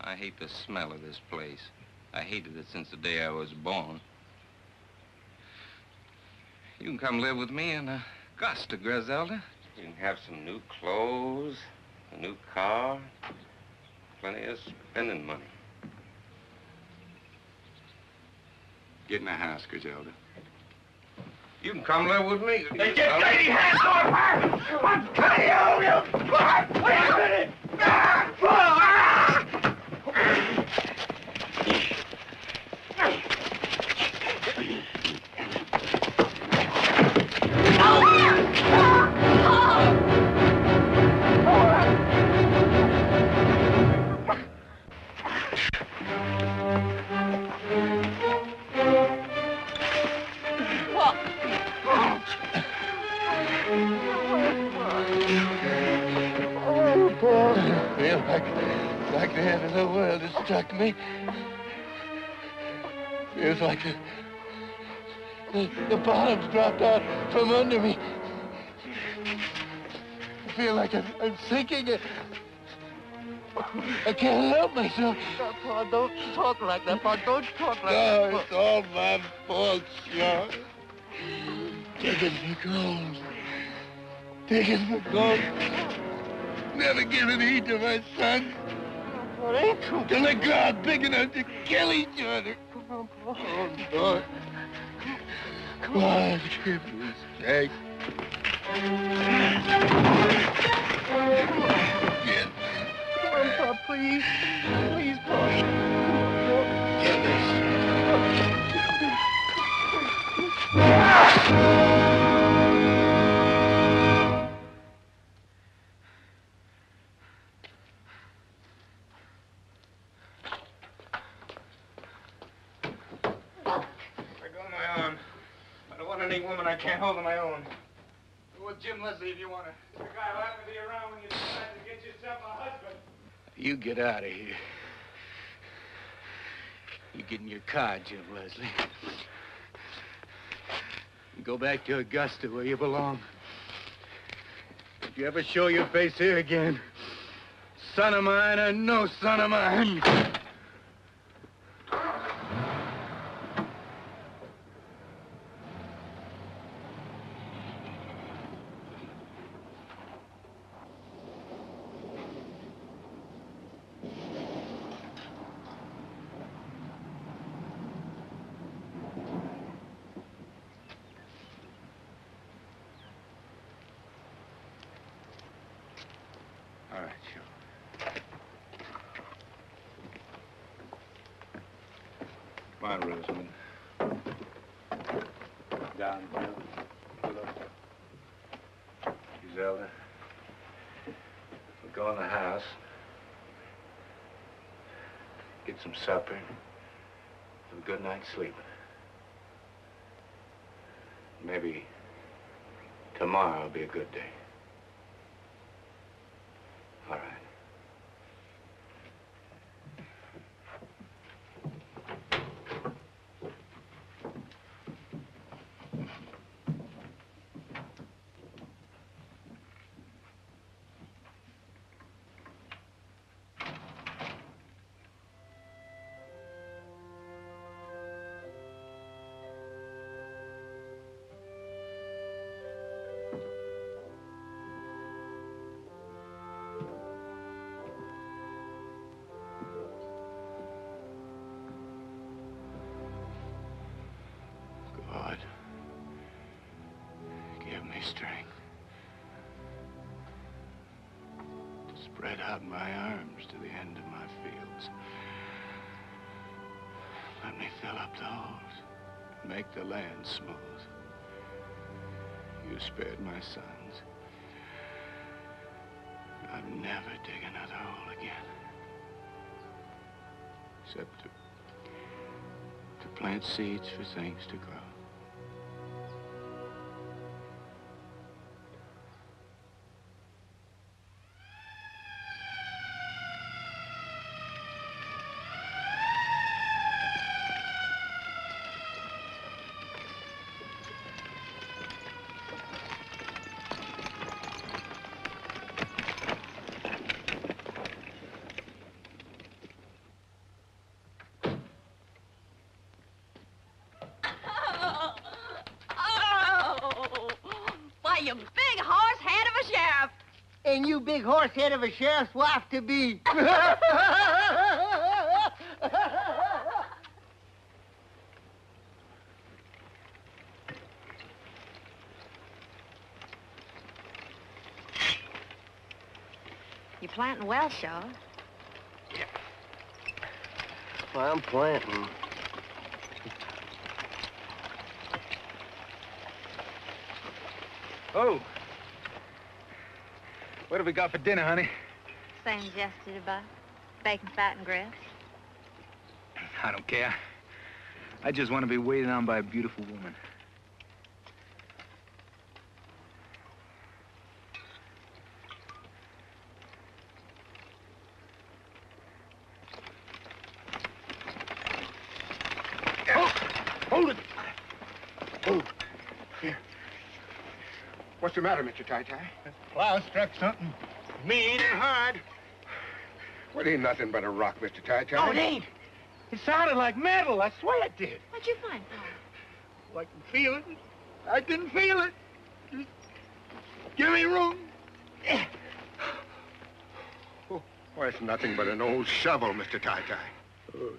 I hate the smell of this place. I hated it since the day I was born. You can come live with me in Augusta, Griselda. You can have some new clothes, a new car, plenty of spending money. Get in the house, Griselda. You can come live with me. Hey, get dirty hands off her! I'm cutting you, you... Wait a minute! Ah! End of the world has struck me. Feels like the, the, the bottom's dropped out from under me. I feel like I'm, I'm sinking. I can't help myself. Don't talk like that, Pa. Don't talk like No, that. it's all my fault, Sean. Taking for gold. Taking for gold. Never giving heed to my son. It ain't true. Till they out big enough to kill each other. Come on, Pa. Oh, Lord. Come on, oh, for goodness sake. Get, Come on, Pa, please. Please, Pa. Can't hold on my own. With Jim Leslie if you want to. The guy who happened to be around when you decided to get yourself a husband. You get out of here. You get in your car, Jim Leslie. And go back to Augusta where you belong. If you ever show your face here again, son of mine or no son of mine. All right, sure. Come on, Rosamond. Down, Bill. Griselda. We'll go in the house. Get some supper. Have a good night's sleep. Maybe tomorrow will be a good day. Out my arms to the end of my fields. Let me fill up the holes, make the land smooth. You spared my sons. I'll never dig another hole again. Except to to plant seeds for things to grow. And you big horse head of a sheriff's wife to be. You're planting well, Shaw. Well, I'm planting. Oh. What have we got for dinner, honey? Same as yesterday, Buck. Bacon, fat, and grits. I don't care. I just want to be waited on by a beautiful woman. Hold it. Hold. Here. What's the matter, Mr. Ty-Ty? Plow struck something mean and hard. Well, it ain't nothing but a rock, Mr. Ty-Ty. No, it ain't. It sounded like metal. I swear it did. What'd you find, Well, I can feel it. I can feel it. Just give me room. Oh, why, it's nothing but an old shovel, Mr. Ty-Ty. Oh,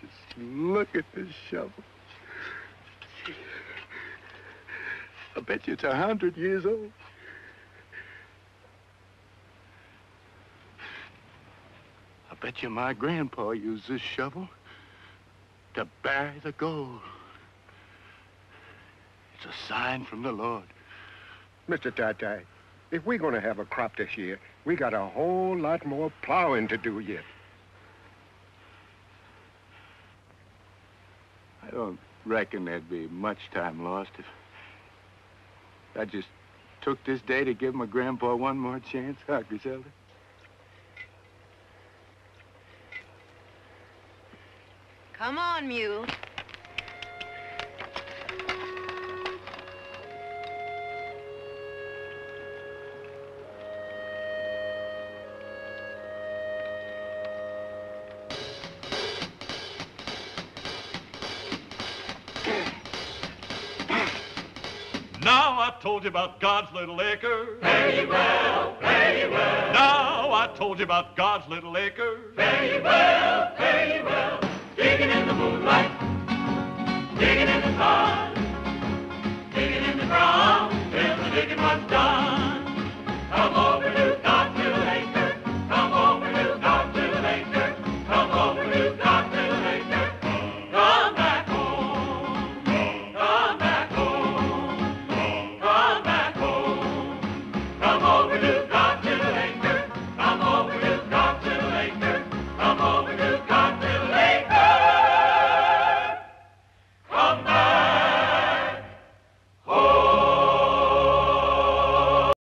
just look at this shovel. I bet you it's a hundred years old. I bet you my grandpa used this shovel to bury the gold. It's a sign from the Lord. Mr. Ty-Ty, if we're going to have a crop this year, we got a whole lot more plowing to do yet. I don't reckon there'd be much time lost if I just took this day to give my grandpa one more chance, huh, Griselda? Come on, Mule. Told you about God's little acre. Fare ye well, fare ye well. Now I told you about God's little acre. Fare ye well, fare ye well. Digging in the moonlight, digging in the sun, digging in the ground till the digging was done.